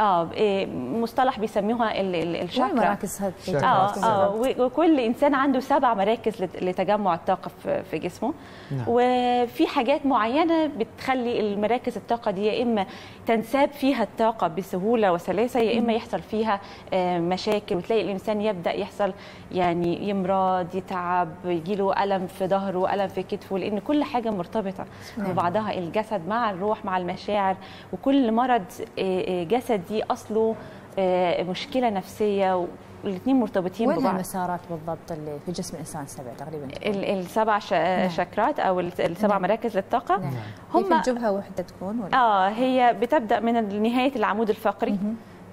آه إيه، مصطلح بيسموها ال- ال- الشاكرا مراكز. آه آه وكل إنسان عنده سبع مراكز لت- لتجمع الطاقة في في جسمه نعم. وفي حاجات معينة بتخلي المراكز الطاقة دي يا إما تنساب فيها الطاقة بسهولة وسلاسة يا إما يحصل فيها آه، مشاكل وتلاقي الإنسان يبدأ يحصل يعني يمرض يتعب يجيله ألم في ظهره ألم في كتفه لأن كل حاجة مرتبطة نعم. ببعضها الجسد مع الروح مع المشاعر وكل مرض آه، آه، جسدي أصله آه، مشكلة نفسية والاثنين مرتبطين وين ببعض. المسارات بالضبط اللي في جسم الانسان سبع تقريبا؟ ال- السبع شاكرات أو ال- السبع نعم. مراكز للطاقة. نعم. هي في هم الجبهة وحدة تكون ولا؟ آه هي بتبدأ من نهاية العمود الفقري.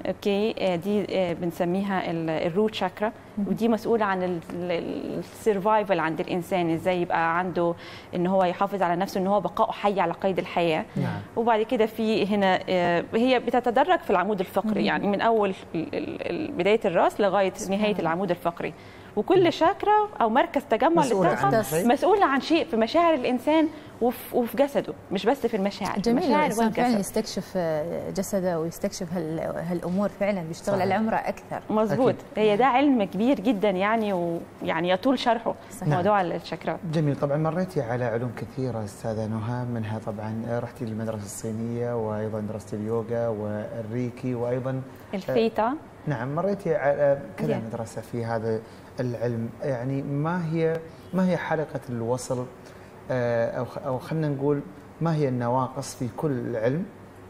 okay؟ آه، دي آه، بنسميها ال- ال root chakra ودي مسؤولة عن ال survival عند الإنسان إزاي يبقى عنده إن هو يحافظ على نفسه إن هو بقائه حي على قيد الحياة. نعم. وبعد كده في هنا آه، هي بتتدرج في العمود الفقري يعني من أول بداية الرأس لغاية نهاية العمود الفقري. وكل شاكرا أو مركز تجمع للطاقة؟ مسؤول عن شيء في مشاعر الإنسان وفي, وفي جسده مش بس في المشاعر جميل المشاعر الإنسان فعلا يستكشف آه، جسده ويستكشف هال- هالأمور فعلا بيشتغل صحيح. على عمره أكثر مظبوط هي ده علم كبير جدا يعني ويعني يطول شرحه صحيح. موضوع الشاكرات جميل طبعا مريتي على علوم كثيرة أستاذة نهى منها طبعا رحتي للمدرسة الصينية وأيضا درست اليوغا والريكي وأيضا الثيتا نعم مريتي على كذا زين. مدرسة في هذا العلم. يعني ما هي ما هي حلقة الوصل؟ آه، أو أو خلينا نقول ما هي النواقص في كل علم؟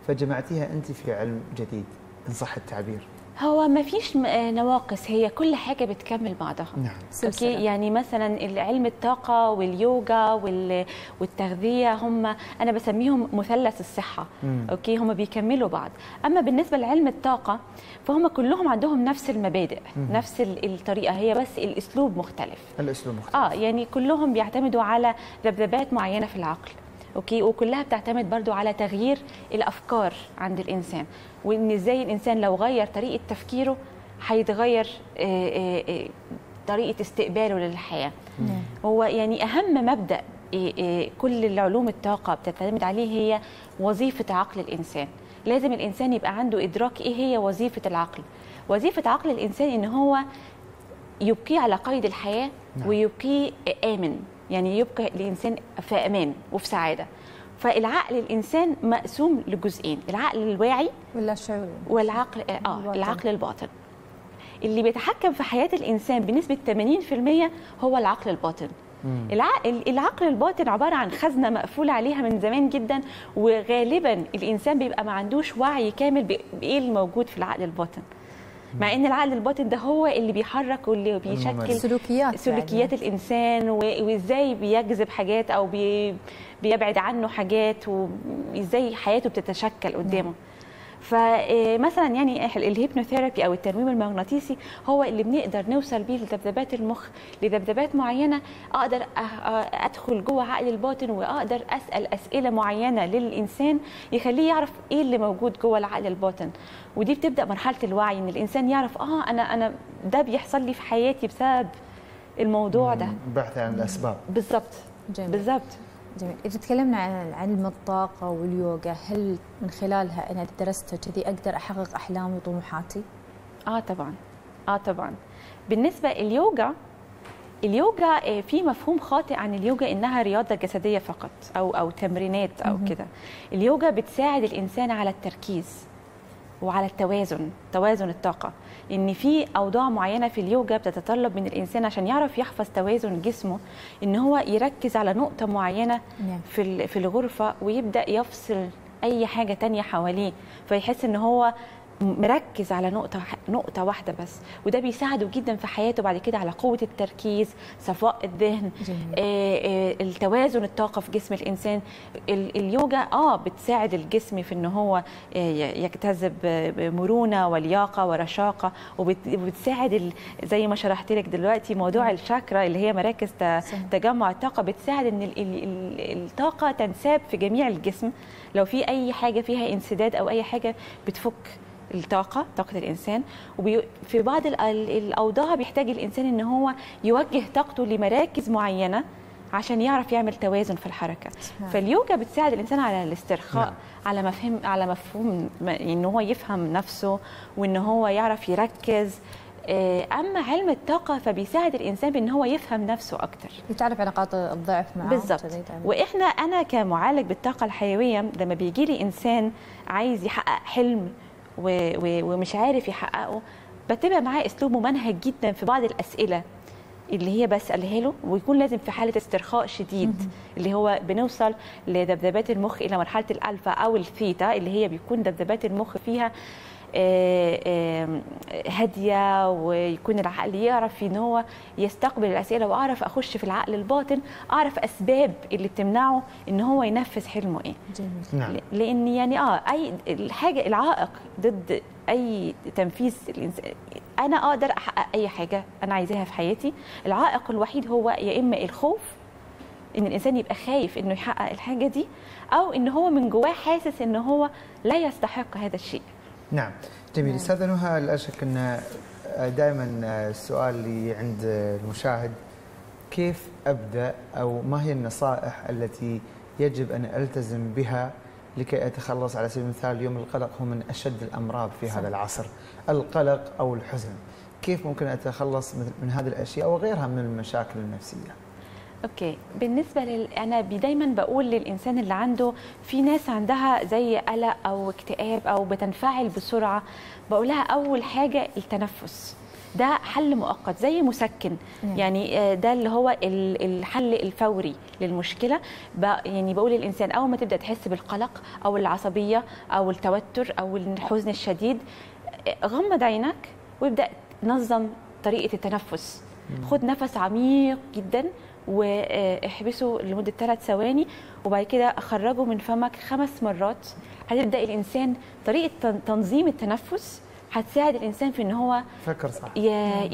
فجمعتيها أنت في علم جديد إن صح التعبير. هو ما فيش آه، نواقص هي كل حاجة بتكمل بعضها. نعم. okay؟ يعني مثلا علم الطاقة واليوجا وال- والتغذية هم أنا بسميهم مثلث الصحة. مم. okay؟ هم بيكملوا بعض. أما بالنسبة لعلم الطاقة فهم كلهم عندهم نفس المبادئ نفس ال- الطريقة هي بس الأسلوب مختلف. الأسلوب مختلف. آه يعني كلهم بيعتمدوا على ذبذبات معينة في العقل. okay؟ وكلها بتعتمد برضو على تغيير الأفكار عند الإنسان. وإن إزاي الإنسان لو غير طريقة تفكيره هيتغير آه، آه، آه، طريقة استقباله للحياة. هو يعني أهم مبدأ كل العلوم الطاقة بتعتمد عليه هي وظيفة عقل الإنسان. لازم الإنسان يبقى عنده إدراك إيه هي وظيفة العقل. وظيفة عقل الإنسان إن هو يبقيه على قيد الحياة نعم. ويبقيه آمن. يعني يبقى الإنسان في أمان وفي سعادة. فالعقل الإنسان مقسوم لجزئين العقل الواعي ولا والعقل آه الباطن. العقل الباطن. اللي بيتحكم في حياة الإنسان بنسبة 80% هو العقل الباطن. العقل العقل الباطن عبارة عن خزنة مقفولة عليها من زمان جدا وغالبا الإنسان بيبقى ما عندوش وعي كامل ب- بإيه الموجود في العقل الباطن. مع إن العقل الباطن ده هو اللي بيحرك واللي بيشكل. سلوكيات سلوكيات الإنسان و- وإزاي بيجذب حاجات أو بي بيبعد عنه حاجات وازاي حياته بتتشكل قدامه فمثلا يعني الهيبنوثيرابي أو التنويم المغناطيسي هو اللي بنقدر نوصل بيه لذبذبات المخ لذبذبات معينة أقدر أدخل جوه عقل الباطن وأقدر أسأل أسئلة معينة للإنسان يخليه يعرف إيه اللي موجود جوه العقل الباطن. ودي بتبدأ مرحلة الوعي إن الإنسان يعرف آه أنا أنا ده بيحصل لي في حياتي بسبب الموضوع ده. بحث عن الأسباب. بالظبط بالظبط جميل. إذا تكلمنا عن علم الطاقة واليوغا هل من خلالها أنا درستها كذي أقدر أحقق أحلامي وطموحاتي؟ آه طبعا. آه طبعا. بالنسبة اليوجا اليوجا آه، في مفهوم خاطئ عن اليوجا إنها رياضة جسدية فقط أو أو تمرينات أو كده. اليوجا بتساعد الإنسان على التركيز. وعلى التوازن توازن الطاقة إن في أوضاع معينة في اليوجا بتتطلب من الإنسان عشان يعرف يحفظ توازن جسمه إن هو يركز على نقطة معينة نعم. في في الغرفة ويبدأ يفصل أي حاجة تانية حواليه فيحس إن هو مركز على نقطة نقطة واحدة بس وده بيساعده جدا في حياته بعد كده على قوة التركيز صفاء الذهن. آه، آه، التوازن الطاقة في جسم الإنسان ال- اليوجا آه بتساعد الجسم في إن هو آه، ي- يجتذب بمرونة ولياقة ورشاقة وبت- وبتساعد زي ما شرحت لك دلوقتي موضوع الشاكرا اللي هي مراكز. تجمع الطاقة بتساعد إن ال- ال- ال- الطاقة تنساب في جميع الجسم لو في أي حاجة فيها انسداد أو أي حاجة بتفك الطاقة طاقة الإنسان وفي بعض ال- ال- الأوضاع بيحتاج الإنسان إن هو يوجه طاقته لمراكز معينة عشان يعرف يعمل توازن في الحركة نعم. فاليوجا بتساعد الإنسان على الاسترخاء نعم. على مفهوم على مفهوم م- إن هو يفهم نفسه وإن هو يعرف يركز آه، أما علم الطاقة فبيساعد الإنسان بإن هو يفهم نفسه أكتر يتعرف على نقاط الضعف معاه بالظبط يعني. وإحنا أنا كمعالج بالطاقة الحيوية لما بيجي لي إنسان عايز يحقق حلم. ومش عارف يحققه بتبع معاه أسلوب ممنهج جدا في بعض الأسئلة اللي هي بسألها له ويكون لازم في حالة استرخاء شديد اللي هو بنوصل لذبذبات المخ إلى مرحلة الألفا أو الثيتا اللي هي بيكون ذبذبات المخ فيها هادية ويكون العقل يعرف إن هو يستقبل الأسئلة وأعرف أخش في العقل الباطن أعرف أسباب اللي بتمنعه إن هو ينفذ حلمه إيه. جميل. نعم. لأن يعني آه أي الحاجة العائق ضد أي تنفيذ الانسان أنا أقدر أحقق أي حاجة أنا عايزاها في حياتي. العائق الوحيد هو يا إما الخوف إن الإنسان يبقى خايف إنه يحقق الحاجة دي أو إن هو من جواه حاسس إن هو لا يستحق هذا الشيء. نعم. جميل. أستاذة نهى لا شك أن دائما السؤال اللي عند المشاهد كيف أبدأ؟ أو ما هي النصائح التي يجب أن ألتزم بها لكي أتخلص على سبيل المثال اليوم القلق هو من أشد الأمراض في صح. هذا العصر القلق أو الحزن. كيف ممكن أتخلص من من هذه الأشياء وغيرها من المشاكل النفسية؟ okay. بالنسبة لل... أنا دايما بقول للإنسان اللي عنده في ناس عندها زي قلق أو اكتئاب أو بتنفعل بسرعة بقول لها أول حاجة التنفس. ده حل مؤقت زي مسكن. نعم. يعني آه، ده اللي هو ال- الحل الفوري للمشكلة. يعني بقول للإنسان أول ما تبدأ تحس بالقلق أو العصبية أو التوتر أو الحزن الشديد غمض عينك وابدأ نظم طريقة التنفس. خد نفس عميق جدا واحبسه لمدة ثلاث ثواني وبعد كده خرجه من فمك خمس مرات. هتبدأ الإنسان طريقة تن- تنظيم التنفس هتساعد الإنسان في إن هو فكر صح. ي...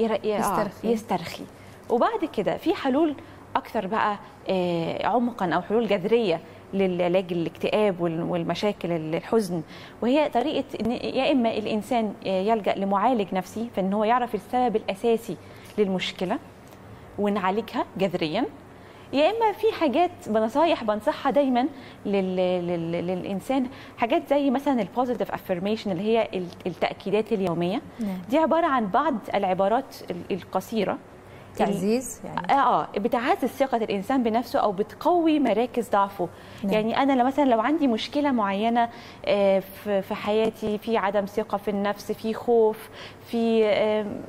ير... ي... آه، يسترخي. يسترخي. وبعد كده في حلول أكثر بقى آه، عمقا أو حلول جذرية للعلاج الاكتئاب وال- والمشاكل الحزن. وهي طريقة ان يا إما الإنسان يلجأ لمعالج نفسي فان هو يعرف السبب الأساسي للمشكلة. ونعالجها جذريا. يا إما في حاجات بنصايح بنصحها دايما لل... لل... للإنسان. حاجات زي مثلا ال positive affirmation اللي هي ال- التأكيدات اليومية. نعم. دي عبارة عن بعض العبارات ال- القصيرة. تعزيز يعني؟ آه آه بتعزز ثقة الإنسان بنفسه أو بتقوي مراكز ضعفه. نعم. يعني أنا لو مثلا لو عندي مشكلة معينة آه، في حياتي في عدم ثقة في النفس في خوف في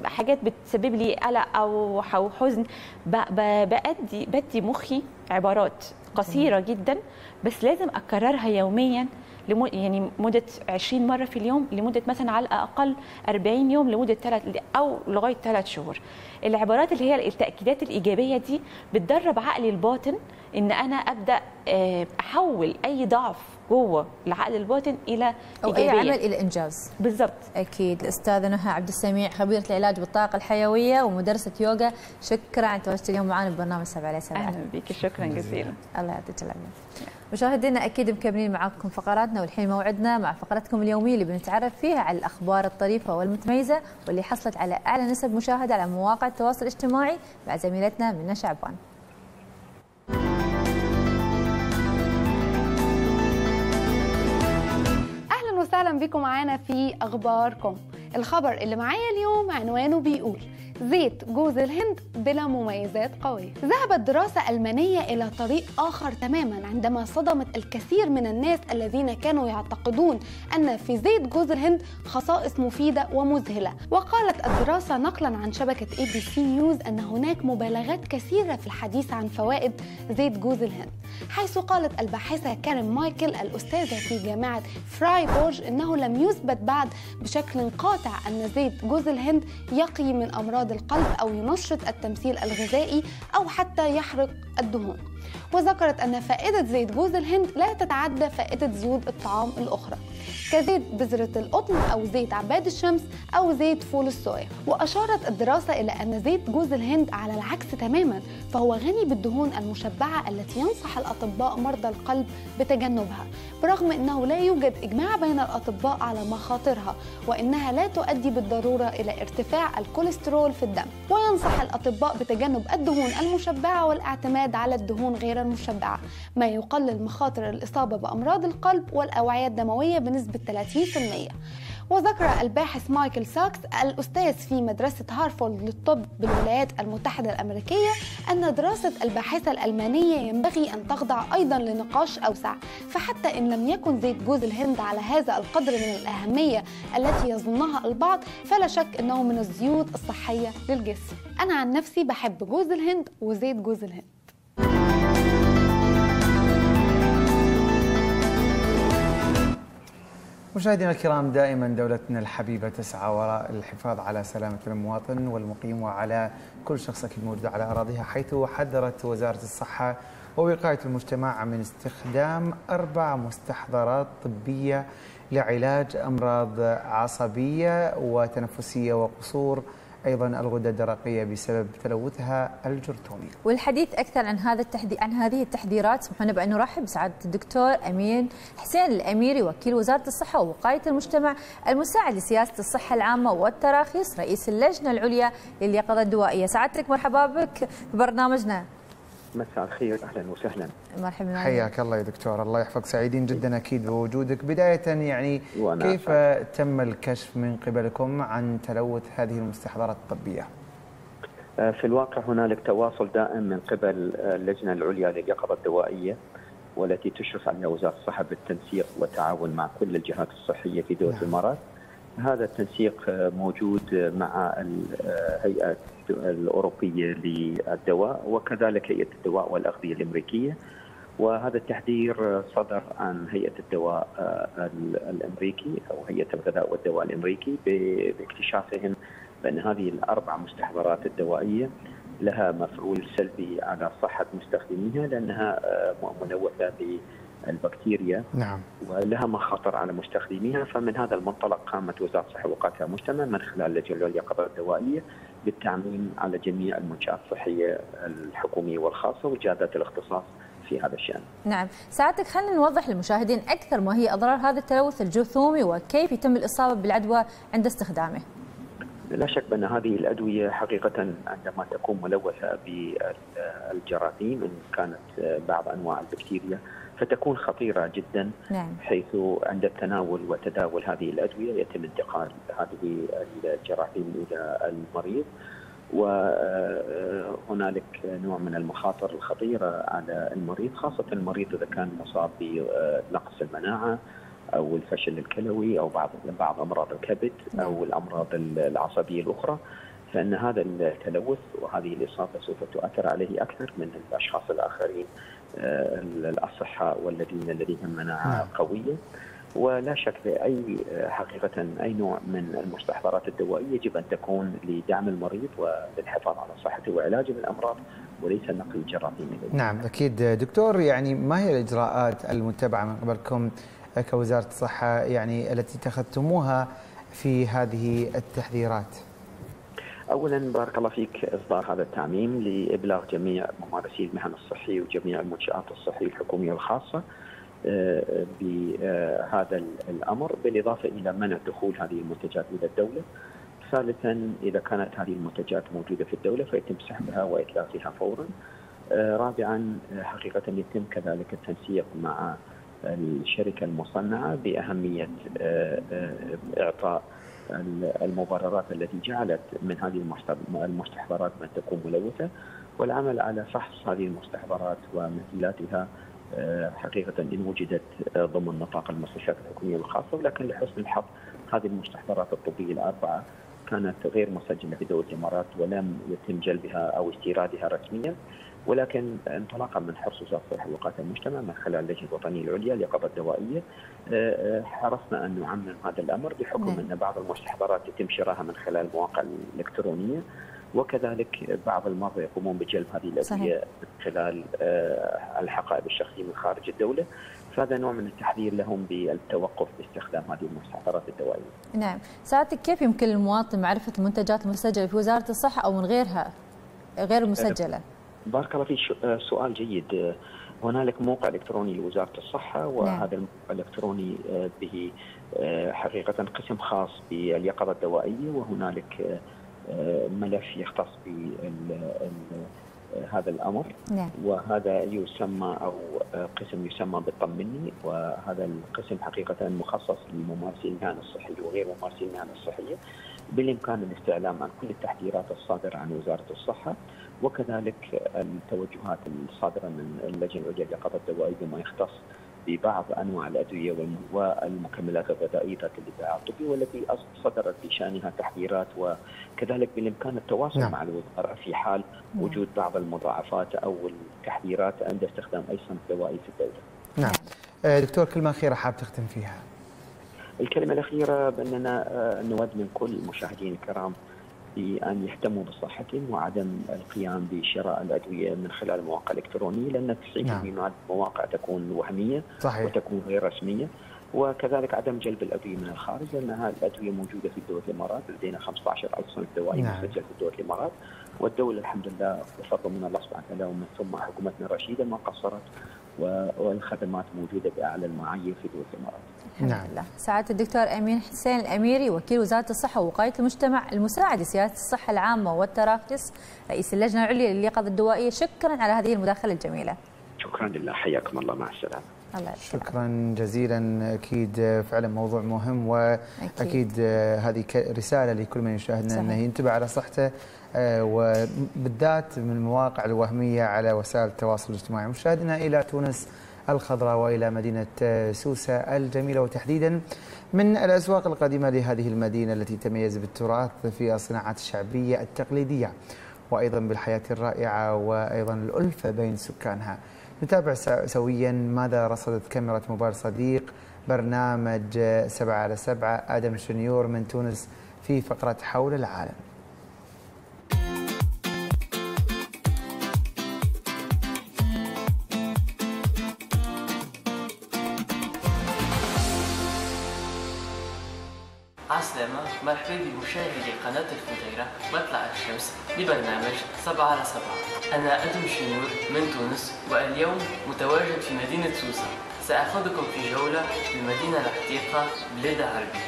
حاجات بتسبب لي قلق أو حزن بأدي بدي مخي عبارات قصيرة جدا بس لازم أكررها يوميا لمو يعني مدة 20 مرة في اليوم لمدة مثلا على الأقل 40 يوم لمدة ثلاث أو لغاية ثلاث شهور. العبارات اللي هي التأكيدات الإيجابية دي بتدرب عقلي الباطن إن أنا أبدأ آه، أحول أي ضعف جوه العقل الباطن إلى أو أي. عمل إلى إنجاز. بالضبط. أكيد. الأستاذة نهى عبد السميع خبيرة العلاج بالطاقة الحيوية ومدرسة يوغا. شكرا على تواجدك اليوم معنا ببرنامج 7 على 7 أهلا بك. شكرا جزيلا. الله يعطيك العافية. مشاهدينا أكيد مكملين معاكم فقراتنا والحين موعدنا مع فقرتكم اليومية اللي بنتعرف فيها على الأخبار الطريفة والمتميزة واللي حصلت على أعلى نسب مشاهدة على مواقع التواصل الاجتماعي مع زميلتنا منى شعبان. وسهلا بكم معانا في أخباركم. الخبر اللي معايا اليوم عنوانه بيقول زيت جوز الهند بلا مميزات قوية ذهبت دراسة ألمانية إلى طريق آخر تماما عندما صدمت الكثير من الناس الذين كانوا يعتقدون أن في زيت جوز الهند خصائص مفيدة ومذهلة. وقالت الدراسة نقلا عن شبكة ABC News أن هناك مبالغات كثيرة في الحديث عن فوائد زيت جوز الهند حيث قالت الباحثة كارين مايكل الأستاذة في جامعة فرايبورج أنه لم يثبت بعد بشكل قاطع أن زيت جوز الهند يقي من أمراض القلب أو ينشط التمثيل الغذائي أو حتى يحرق الدهون. وذكرت أن فائدة زيت جوز الهند لا تتعدى فائدة زيوت الطعام الأخرى كزيت بذرة القطن أو زيت عباد الشمس أو زيت فول الصويا. وأشارت الدراسة إلى أن زيت جوز الهند على العكس تماما فهو غني بالدهون المشبعة التي ينصح الأطباء مرضى القلب بتجنبها برغم أنه لا يوجد إجماع بين الأطباء على مخاطرها وإنها لا تؤدي بالضرورة إلى ارتفاع الكوليسترول في الدم وينصح الأطباء بتجنب الدهون المشبعة والاعتماد على الدهون غير المشبعة ما يقلل مخاطر الإصابة بأمراض القلب والأوعية الدموية بنسبة 30% وذكر الباحث مايكل ساكس الأستاذ في مدرسة هارفارد للطب بالولايات المتحدة الأمريكية أن دراسة الباحثة الألمانية ينبغي أن تخضع أيضا لنقاش أوسع فحتى إن لم يكن زيت جوز الهند على هذا القدر من الأهمية التي يظنها البعض فلا شك أنه من الزيوت الصحية للجسم. أنا عن نفسي بحب جوز الهند وزيت جوز الهند. مشاهدينا الكرام دائما دولتنا الحبيبة تسعى وراء الحفاظ على سلامة المواطن والمقيم وعلى كل شخص أكيد موجود على أراضيها حيث حذرت وزارة الصحة ووقاية المجتمع من استخدام أربع مستحضرات طبية لعلاج أمراض عصبية وتنفسية وقصور أيضا الغدة الدرقية بسبب تلوثها الجرثومي. والحديث أكثر عن هذا التحذير عن هذه التحذيرات سمحونا بأن نرحب بسعاده الدكتور أمين حسين الأميري وكيل وزارة الصحة ووقاية المجتمع المساعد لسياسة الصحة العامة والتراخيص رئيس اللجنة العليا لليقظة الدوائية. سعادتك مرحبا بك في برنامجنا. مساء الخير أهلا وسهلا. مرحبا. حياك الله يا دكتور الله يحفظك. سعيدين جدا أكيد بوجودك. بداية يعني كيف أسعد. تم الكشف من قبلكم عن تلوث هذه المستحضرات الطبية؟ في الواقع هنالك تواصل دائم من قبل اللجنة العليا لليقظة الدوائية والتي تشرف عليها وزارة الصحة بالتنسيق والتعاون مع كل الجهات الصحية في دوله الإمارات. هذا التنسيق موجود مع الهيئه الأوروبية للدواء وكذلك هيئة الدواء والأغذية الأمريكية. وهذا التحذير صدر عن هيئة الدواء الأمريكي أو هيئة الغذاء والدواء الأمريكي باكتشافهم بأن هذه الأربع مستحضرات الدوائية لها مفعول سلبي على صحة مستخدميها لأنها ملوثه البكتيريا نعم. ولها مخاطر على مستخدميها فمن هذا المنطلق قامت وزارة الصحة وقايه المجتمع من خلال اللجنه العليا للقضاء الدوائية بالتعميم على جميع المنشآت الصحية الحكومية والخاصة وجهات الاختصاص في هذا الشأن. نعم، ساعتك خلينا نوضح للمشاهدين أكثر ما هي أضرار هذا التلوث الجرثومي وكيف يتم الإصابة بالعدوى عند استخدامه. لا شك بأن هذه الأدوية حقيقة عندما تكون ملوثة بالجراثيم إن كانت بعض أنواع البكتيريا فتكون خطيرة جدا نعم. حيث عند التناول وتداول هذه الأدوية يتم انتقال هذه الجراثيم إلى المريض. وهنالك نوع من المخاطر الخطيرة على المريض خاصة المريض إذا كان مصاب بنقص المناعة أو الفشل الكلوي أو بعض بعض أمراض الكبد أو الأمراض العصبية الأخرى. فإن هذا التلوث وهذه الإصابة سوف تؤثر عليه أكثر من الأشخاص الآخرين. الأصحاء والذين لديهم مناعه قوية. ولا شك باي حقيقة أي نوع من المستحضرات الدوائية يجب أن تكون لدعم المريض وللحفاظ على صحته وعلاجه من الأمراض وليس نقل الجراثيم نعم أكيد. دكتور يعني ما هي الإجراءات المتبعة من قبلكم كوزارة الصحة يعني التي اتخذتموها في هذه التحذيرات؟ اولا بارك الله فيك إصدار هذا التعميم لإبلاغ جميع ممارسي المهن الصحيه وجميع المنشآت الصحية الحكومية الخاصة بهذا الأمر بالإضافة إلى منع دخول هذه المنتجات إلى الدولة. ثالثا إذا كانت هذه المنتجات موجودة في الدولة فيتم سحبها واتلافها فورا. رابعا حقيقة يتم كذلك التنسيق مع الشركة المصنعة بأهمية إعطاء المبررات التي جعلت من هذه المستحضرات من تكون ملوثه والعمل على فحص هذه المستحضرات ومثيلاتها حقيقة إن وجدت ضمن نطاق المستشفيات الحكومية الخاصة ولكن لحسن الحظ هذه المستحضرات الطبية الأربعة كانت غير مسجلة في دولة الإمارات ولم يتم جلبها أو استيرادها رسميا. ولكن انطلاقا من حرص وزارة الصحه ووقايه المجتمع من خلال اللجنة الوطنية العليا لليقظه الدوائية حرصنا أن نعمم هذا الأمر بحكم نعم. أن بعض المستحضرات يتم شرائها من خلال المواقع الالكترونيه وكذلك بعض المرضى يقومون بجلب هذه الأدوية من خلال الحقائب الشخصية من خارج الدولة فهذا نوع من التحذير لهم بالتوقف باستخدام هذه المستحضرات الدوائية. نعم، سعادتك كيف يمكن المواطن معرفة المنتجات المسجلة في وزارة الصحة أو من غيرها غير المسجلة؟ بارك الله فيك. سؤال جيد. هنالك موقع إلكتروني لوزارة الصحة وهذا الموقع الالكتروني به حقيقة قسم خاص باليقظة الدوائية وهنالك ملف يختص هذا الأمر. نعم. وهذا يسمى أو قسم يسمى بالطمني وهذا القسم حقيقة مخصص لممارسي المهن الصحية وغير ممارسي المهن الصحية بالإمكان الاستعلام عن كل التحذيرات الصادرة عن وزارة الصحة. وكذلك التوجهات الصادرة من اللجنة العليا لليقظه الدوائيه بما يختص ببعض أنواع الأدوية والمكملات الغذائية ذات الابداع الطبي والتي صدرت بشأنها تحذيرات وكذلك بالإمكان التواصل نعم. مع الوزاره في حال نعم. وجود بعض المضاعفات أو التحذيرات عند استخدام أي صنف دوائي في الدولة. نعم. دكتور كلمة أخيرة حاب تختم فيها. الكلمة الأخيرة بأننا نود من كل المشاهدين الكرام بأن يهتموا بصحتهم وعدم القيام بشراء الأدوية من خلال مواقع إلكترونية لأن 90% نعم. من المواقع تكون وهمية صحيح. وتكون غير رسمية وكذلك عدم جلب الأدوية من الخارج لأن هذه الأدوية موجودة في دولة الإمارات لدينا 15 ألف صنف دوائي نعم. مسجل في دولة الإمارات والدولة الحمد لله بفضل من الله سبحانه وتعالى ومن ثم حكومتنا الرشيدة ما قصرت والخدمات موجودة بأعلى المعايير في دولة الإمارات نعم. لله. سعادة الدكتور أمين حسين الأميري وكيل وزارة الصحة ووقاية المجتمع المساعد لسياسة الصحة العامة والتراخيص رئيس اللجنة العليا لليقظة الدوائية. شكرا على هذه المداخلة الجميلة. شكرا لله. حياكم الله. مع السلامة. الله شكرا جزيلا. أكيد فعلا موضوع مهم وأكيد هذه رسالة لكل من يشاهدنا أنه ينتبه على صحته وبالذات من المواقع الوهمية على وسائل التواصل الاجتماعي. مشاهدنا إلى تونس الخضراء وإلى مدينة سوسة الجميلة وتحديدا من الأسواق القديمة لهذه المدينة التي تميز بالتراث في الصناعات الشعبية التقليدية وأيضا بالحياة الرائعة وأيضا الألفة بين سكانها. نتابع سويا ماذا رصدت كاميرا موبايل صديق برنامج سبعة على سبعة آدم شنيور من تونس في فقرة حول العالم مرحبا بمشاهدي قناة الفجيرة مطلع الشمس ببرنامج سبعة على سبعة. أنا أدم شنور من تونس واليوم متواجد في مدينة سوسة. سأخذكم في جولة في المدينة العتيقة بلاد عربي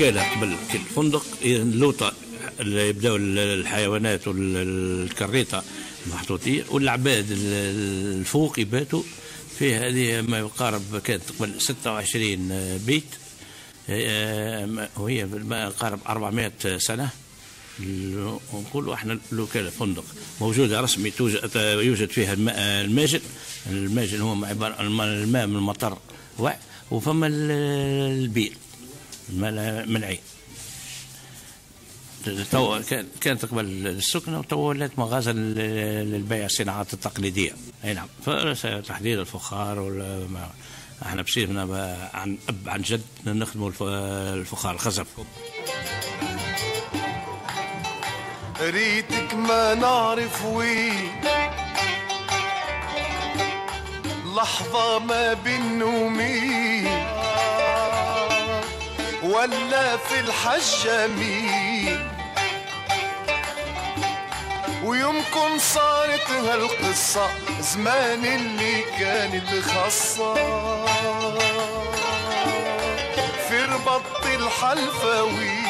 وكاله قبل الفندق اللوطة اللي يبداو الحيوانات والكريطة محطوطين والعباد الفوق يباتوا في هذه ما يقارب كانت قبل 26 بيت وهي ما يقارب 400 سنة. نقولوا إحنا الوكاله فندق موجودة رسمي يوجد فيها الماجن الماجن هو عباره الماء من المطر وفما البير منعي تو كانت قبل السكنة وتو ولات مغازل للبيع الصناعات التقليدية. أي نعم. فتحديد الفخار ولا إحنا بصيرنا عن اب عن جد نخدموا الفخار الخزف ريتك ما نعرف وين. لحظة ما بين نومين ولا في الحجة مين ويمكن صارت هالقصة زمان اللي كانت خاصة. في ربط الحلفاوي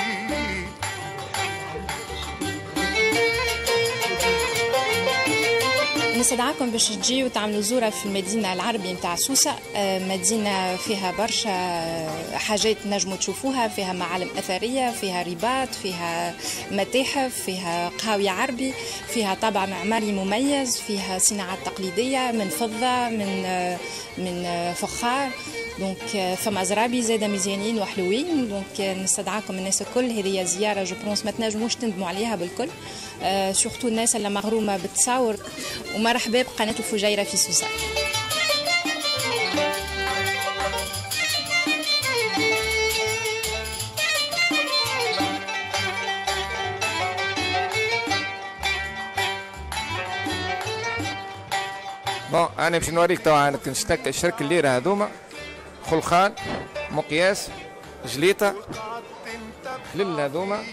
نستدعاكم باش تجيو تعملوا دورة في المدينة العربية متاع سوسة. آه، مدينة فيها برشا حاجات نجموا تشوفوها فيها معالم أثرية فيها رباط فيها متاحف فيها قهاوي عربي فيها طابع معماري مميز فيها صناعات تقليدية من فضة من آه، من آه، فخار. donc فما زرابي زاده مزيانين وحلوين donc نستدعاكم الناس الكل هذه زياره je pense ما تنجموش تندموا عليها بالكل surtout الناس اللي مغرومه بالتصاور ومرحبا بقناه الفجيره في سوسه bon أنا باش نوريك توا نشتك شرك الليرة هذوما. خلخال مقياس جليطة حلل هذوما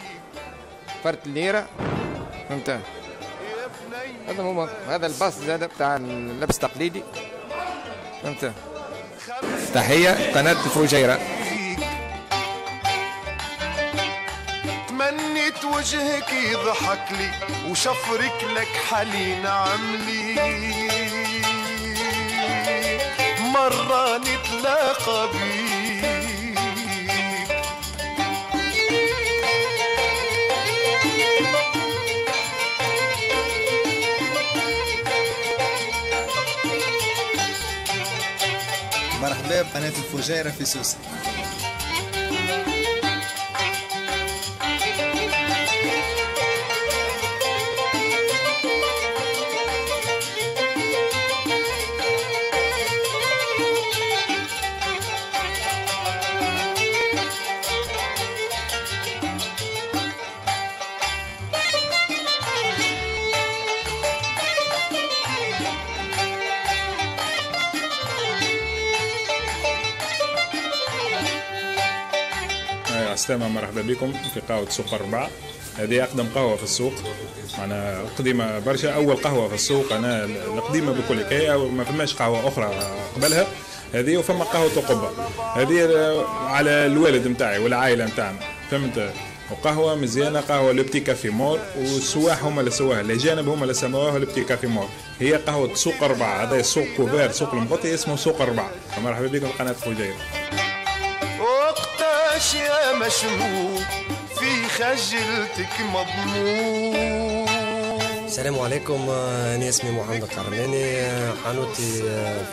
فرت الليرة فهمت؟ هذا هما هذا الباص زاد بتاع اللبس التقليدي فهمت؟ تحية قناة الفجيره تمنيت وجهك يضحك لي وشفرك لك حلين عملي. مرة نتلاقى بيك. مرحبا بقناة الفجيرة في سوسة. عسلامة مرحبا بكم في قهوة سوق أربعة. هذه أقدم قهوة في السوق. أنا قديمة برشا أول قهوة في السوق. أنا القديمة بكل هي ما فماش قهوة أخرى قبلها. هذه وفما قهوة قبة. هذه على الوالد نتاعي والعائلة نتاعنا فهمت؟ وقهوة مزيانة قهوة le petit café maure والسواح هما اللي سواها. الأجانب هما اللي سموها le petit café maure هي قهوة سوق أربعة. هذا سوق couvert سوق المغطي اسمه سوق أربعة. مرحبا بكم قناة يا مشموم في خجلتك مضمون. السلام عليكم أنا اسمي محمد القرناني حانوتي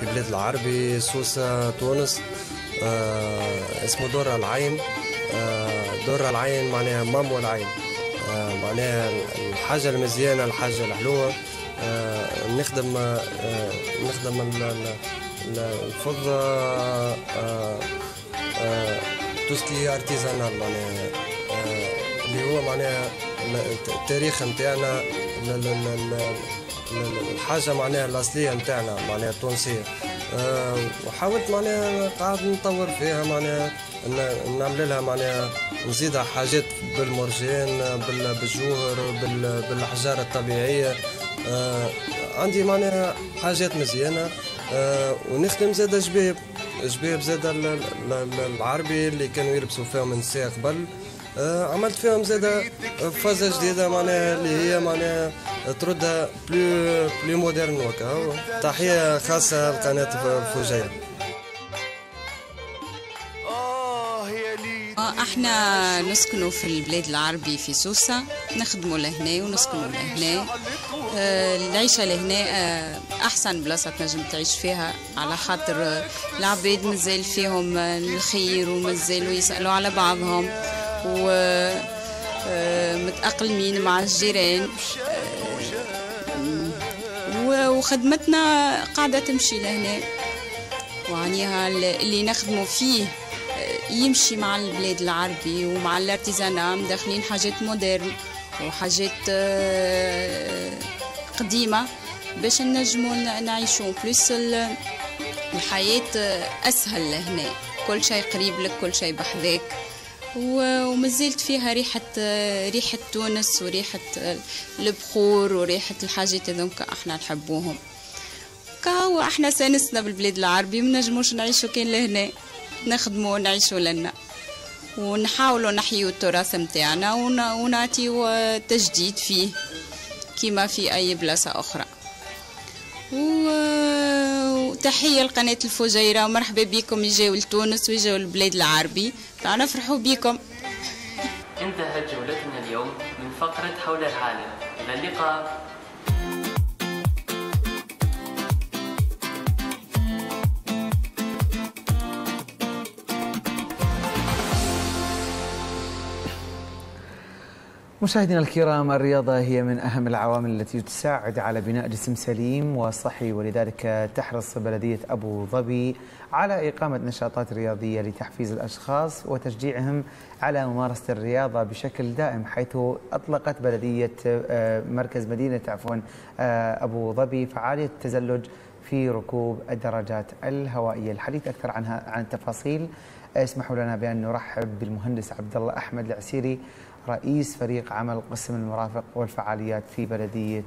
في بلاد العربي سوسة تونس. آه، اسمه دور العين. آه، دور العين معناها مامو العين آه، معناها الحاجة المزيانة الحاجة الحلوة. آه، نخدم نخدم ال- آه، توسكي ارتيزانال معناها اللي هو معناها ال- التاريخ نتاعنا ال- ال- ال- ال- الحاجة معناها الاصليه نتاعنا معناها التونسيه وحاولت معناها قاعد نطور فيها معناها نعمل لها معناها نزيدها حاجات بالمرجان بال- بالجوهر بال- بالأحجار الطبيعية. آه، عندي معناها حاجات مزيانة. آه، ونخدم زاد جباب جباب زاد ال- ال- ال- العربي اللي كانوا يلبسوا فيهم النساء قبل. آه، عملت فيهم زاد فازة جديدة معناها اللي هي معناها تردها بلو بلو مودرن وكا. تحية خاصة لقناة الفجيرة إحنا نسكنوا في البلاد العربي في سوسة نخدموا لهنا ونسكنوا لهنا. آه، العيشة لهنا آه، أحسن بلاصة تنجم تعيش فيها. على خاطر العباد مازال فيهم الخير ومازالوا يسألوا على بعضهم و آه، مع الجيران. وخدمتنا قاعدة تمشي لهنا. وعنيها اللي نخدموا فيه يمشي مع البلاد العربي ومع ال artisanat مدخلين حاجات modernes وحاجات آه، قديمة باش نجموا ن- نعيشوا plus ال- الحياة آه، أسهل لهنا كل شيء قريب لك كل شيء بحذاك. ومازالت فيها ريحة آه، ريحة تونس وريحة البخور وريحة الحاجات هذوك أحنا نحبوهم. كهو أحنا سانسنا بالبلاد العربي منجموش نعيشوا كان لهنا نخدموا ونعيشوا لنا. ونحاولوا نحيوا التراث متاعنا ون- ونعطيو تجديد فيه كما في أي بلاصة أخرى. وتحية لقناة الفجيرة ومرحبا بكم يجاو لتونس ويجاو البلاد العربي. تعالوا نفرحوا بكم. انتهت جولتنا اليوم من فقرة حول العالم. إلى اللقاء. مشاهدينا الكرام الرياضة هي من أهم العوامل التي تساعد على بناء جسم سليم وصحي ولذلك تحرص بلدية أبو ظبي على إقامة نشاطات رياضية لتحفيز الأشخاص وتشجيعهم على ممارسة الرياضة بشكل دائم حيث أطلقت بلدية آه، مركز مدينة عفوا آه، أبو ظبي فعالية التزلج في ركوب الدراجات الهوائية. الحديث أكثر عنها عن التفاصيل اسمحوا لنا بأن نرحب بالمهندس عبد الله أحمد العسيري رئيس فريق عمل قسم المرافق والفعاليات في بلدية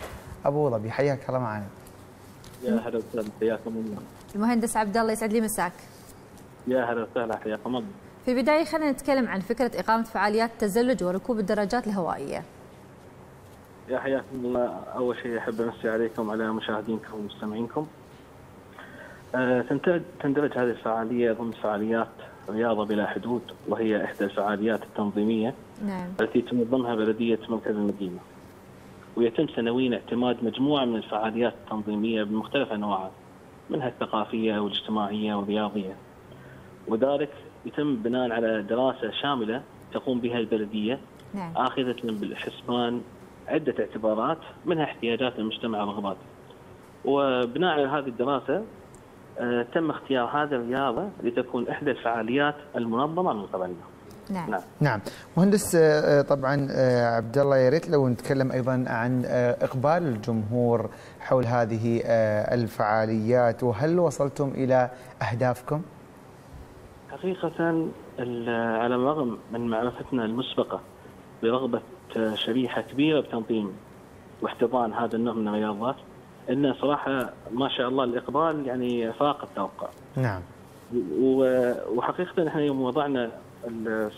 أبو ظبي. حياك الله معنا. يا هلا وسهلا حياكم الله. المهندس عبد الله يسعد لي مساك. يا هلا وسهلا حياكم الله. في البداية خلينا نتكلم عن فكرة إقامة فعاليات تزلج وركوب الدراجات الهوائية. يا حياكم الله. أول شيء أحب أمسي عليكم وعلى مشاهدينكم ومستمعينكم. آه، تندرج هذه الفعالية ضمن فعاليات رياضة بلا حدود وهي إحدى الفعاليات التنظيمية نعم. التي تنظمها بلدية مركز المدينة. ويتم سنويا اعتماد مجموعة من الفعاليات التنظيمية بمختلف أنواعها منها الثقافية والاجتماعية والرياضية. وذلك يتم بناء على دراسة شاملة تقوم بها البلدية نعم. آخذة بالحسبان عدة اعتبارات منها احتياجات المجتمع ورغباته وبناء على هذه الدراسة آه، تم اختيار هذه الرياضة لتكون إحدى الفعاليات المنظمة من قبلنا. نعم. نعم. نعم. مهندس آه، طبعا آه، عبد الله يا ريت لو نتكلم أيضا عن آه، إقبال الجمهور حول هذه آه، الفعاليات وهل وصلتم إلى أهدافكم؟ حقيقة على الرغم من معرفتنا المسبقة برغبة آه، شريحة كبيرة بتنظيم واحتضان هذا النوع من الرياضات إن صراحة ما شاء الله الإقبال يعني فاق التوقع. نعم. وحقيقة إحنا يوم وضعنا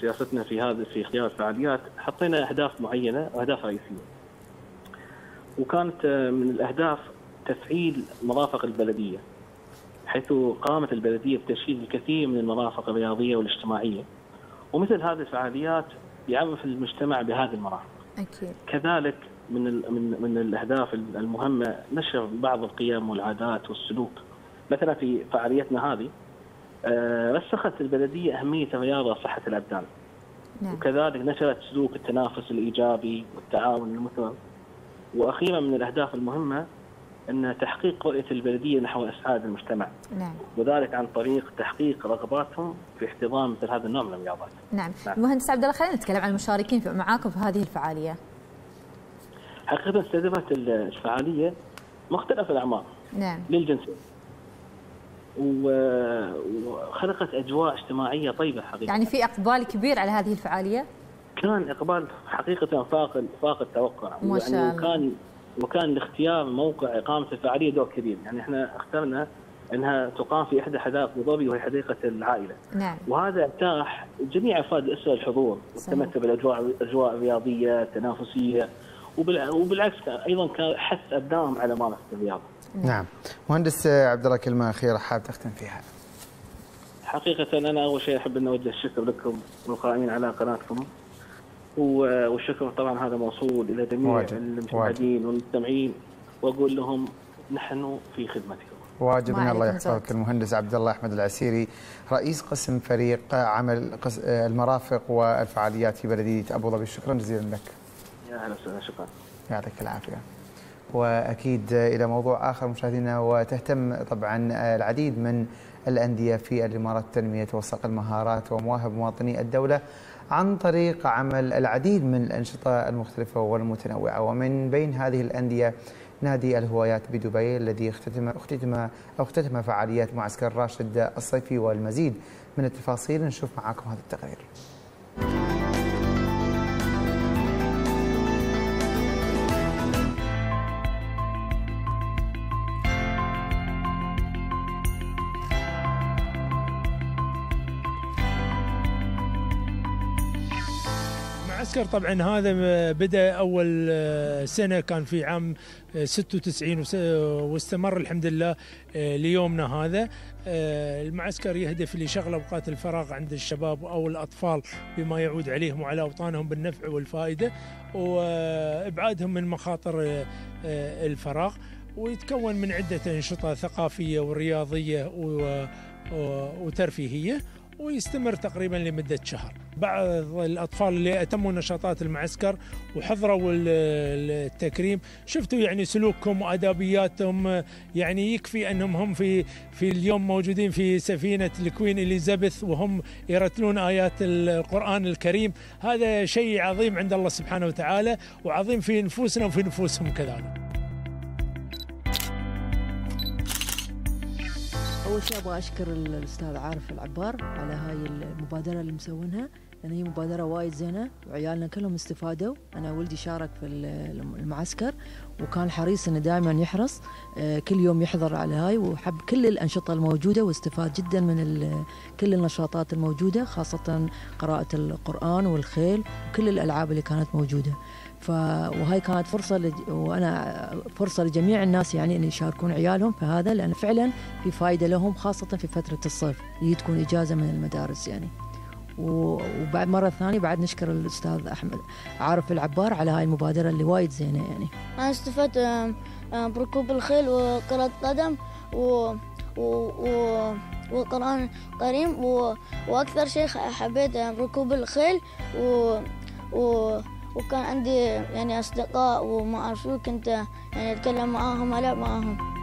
سياستنا في هذا في اختيار الفعاليات حطينا أهداف معينة وأهداف رئيسية. وكانت آه، من الأهداف تفعيل مرافق البلدية حيث قامت البلدية بتشكيل الكثير من المرافق الرياضية والاجتماعية. ومثل هذه الفعاليات يعرف المجتمع بهذه المرافق. أكيد كذلك من من من الأهداف المهمة نشر بعض القيم والعادات والسلوك مثلا في فعاليتنا هذه رسخت البلدية أهمية الرياضه وصحه الأبدان. نعم. وكذلك نشرت سلوك التنافس الإيجابي والتعاون المثمر وأخيرا من الأهداف المهمة أن تحقيق رؤية البلدية نحو إسعاد المجتمع. نعم. وذلك عن طريق تحقيق رغباتهم في احتضان مثل هذا النوع من الرياضات. نعم. نعم. المهندس عبد الله خلينا نتكلم عن المشاركين معاكم في هذه الفعالية. حقيقة استهدفت الفعالية مختلف الأعمار. نعم. للجنسين. وخلقت أجواء اجتماعية طيبة حقيقة. يعني في إقبال كبير على هذه الفعالية؟ كان إقبال حقيقة فاق فاق التوقع. ما شاء الله. وكان وكان الاختيار موقع إقامة الفعالية دور كبير. يعني إحنا اخترنا إنها تقام في إحدى حدائق ابو ظبي وهي حديقة العائلة. نعم. وهذا اتاح جميع أفراد الأسرة الحضور. والتمتع بالاجواء الاجواء الرياضيه التنافسيه وبالع- وبالعكس أيضا كان حث ابنائهم على ممارسه الرياضة. نعم. مهندس آه، عبد الله كلمة أخيرة حاب تختم فيها. حقيقة أنا أول شيء أحب أن أوجه الشكر لكم والقائمين على قناتكم و- والشكر طبعا هذا موصول إلى جميع واجب. المشاهدين والمستمعين وأقول لهم نحن في خدمتكم. واجبنا الله يحفظك. المهندس عبد الله أحمد العسيري رئيس قسم فريق عمل المرافق والفعاليات في بلدية أبو ظبي. شكرا جزيلا لك. يا أهلا وسهلا. شكرا. يعطيك العافية. وأكيد إلى موضوع آخر مشاهدينا وتهتم طبعا العديد من الأندية في الإمارات تنميه وصق المهارات ومواهب مواطني الدولة عن طريق عمل العديد من الأنشطة المختلفة والمتنوعة ومن بين هذه الأندية نادي الهوايات بدبي الذي اختتم اختتم أو اختتم فعاليات معسكر راشد الصيفي والمزيد من التفاصيل نشوف معاكم هذا التقرير. المعسكر طبعا هذا بدأ أول آه، سنة كان في عام آه، 96 وس- واستمر الحمد لله آه، ليومنا هذا. آه، المعسكر يهدف لشغل أوقات الفراغ عند الشباب أو الأطفال بما يعود عليهم وعلى أوطانهم بالنفع والفائدة وإبعادهم من مخاطر آه، آه، الفراغ ويتكون من عدة أنشطة ثقافية ورياضية وترفيهية. ويستمر تقريبا لمدة شهر. بعض الأطفال اللي أتموا نشاطات المعسكر وحضروا ال- ال- التكريم شفتوا يعني سلوكهم وأدابياتهم يعني يكفي أنهم هم في في اليوم موجودين في سفينة الكوين إليزابيث وهم يرتلون آيات القرآن الكريم. هذا شيء عظيم عند الله سبحانه وتعالى وعظيم في نفوسنا وفي نفوسهم كذلك. أول شيء أبغى أشكر الأستاذ عارف العبار على هاي المبادرة اللي مسوينها. لأن هي مبادرة وايد زينة وعيالنا كلهم استفادوا. أنا ولدي شارك في المعسكر وكان حريص إنه دائما يحرص آه، كل يوم يحضر على هاي. وحب كل الأنشطة الموجودة واستفاد جدا من كل النشاطات الموجودة خاصة قراءة القرآن والخيل وكل الألعاب اللي كانت موجودة. ف وهاي كانت فرصة لج... وأنا فرصة لجميع الناس يعني إن يشاركون عيالهم في هذا لأن فعلا في فائده لهم خاصة في فترة الصيف اللي تكون إجازة من المدارس يعني. وبعد مرة ثانية بعد نشكر الأستاذ أحمد عارف العبار على هاي المبادرة اللي وايد زينة يعني. أنا استفدت آم، آم، بركوب الخيل وكرة قدم و... و... و... وقرآن كريم و... وأكثر شيء حبيت ركوب الخيل و... و... وكان عندي يعني أصدقاء وما أعرف شو كنت يعني أتكلم معاهم ألعب معاهم.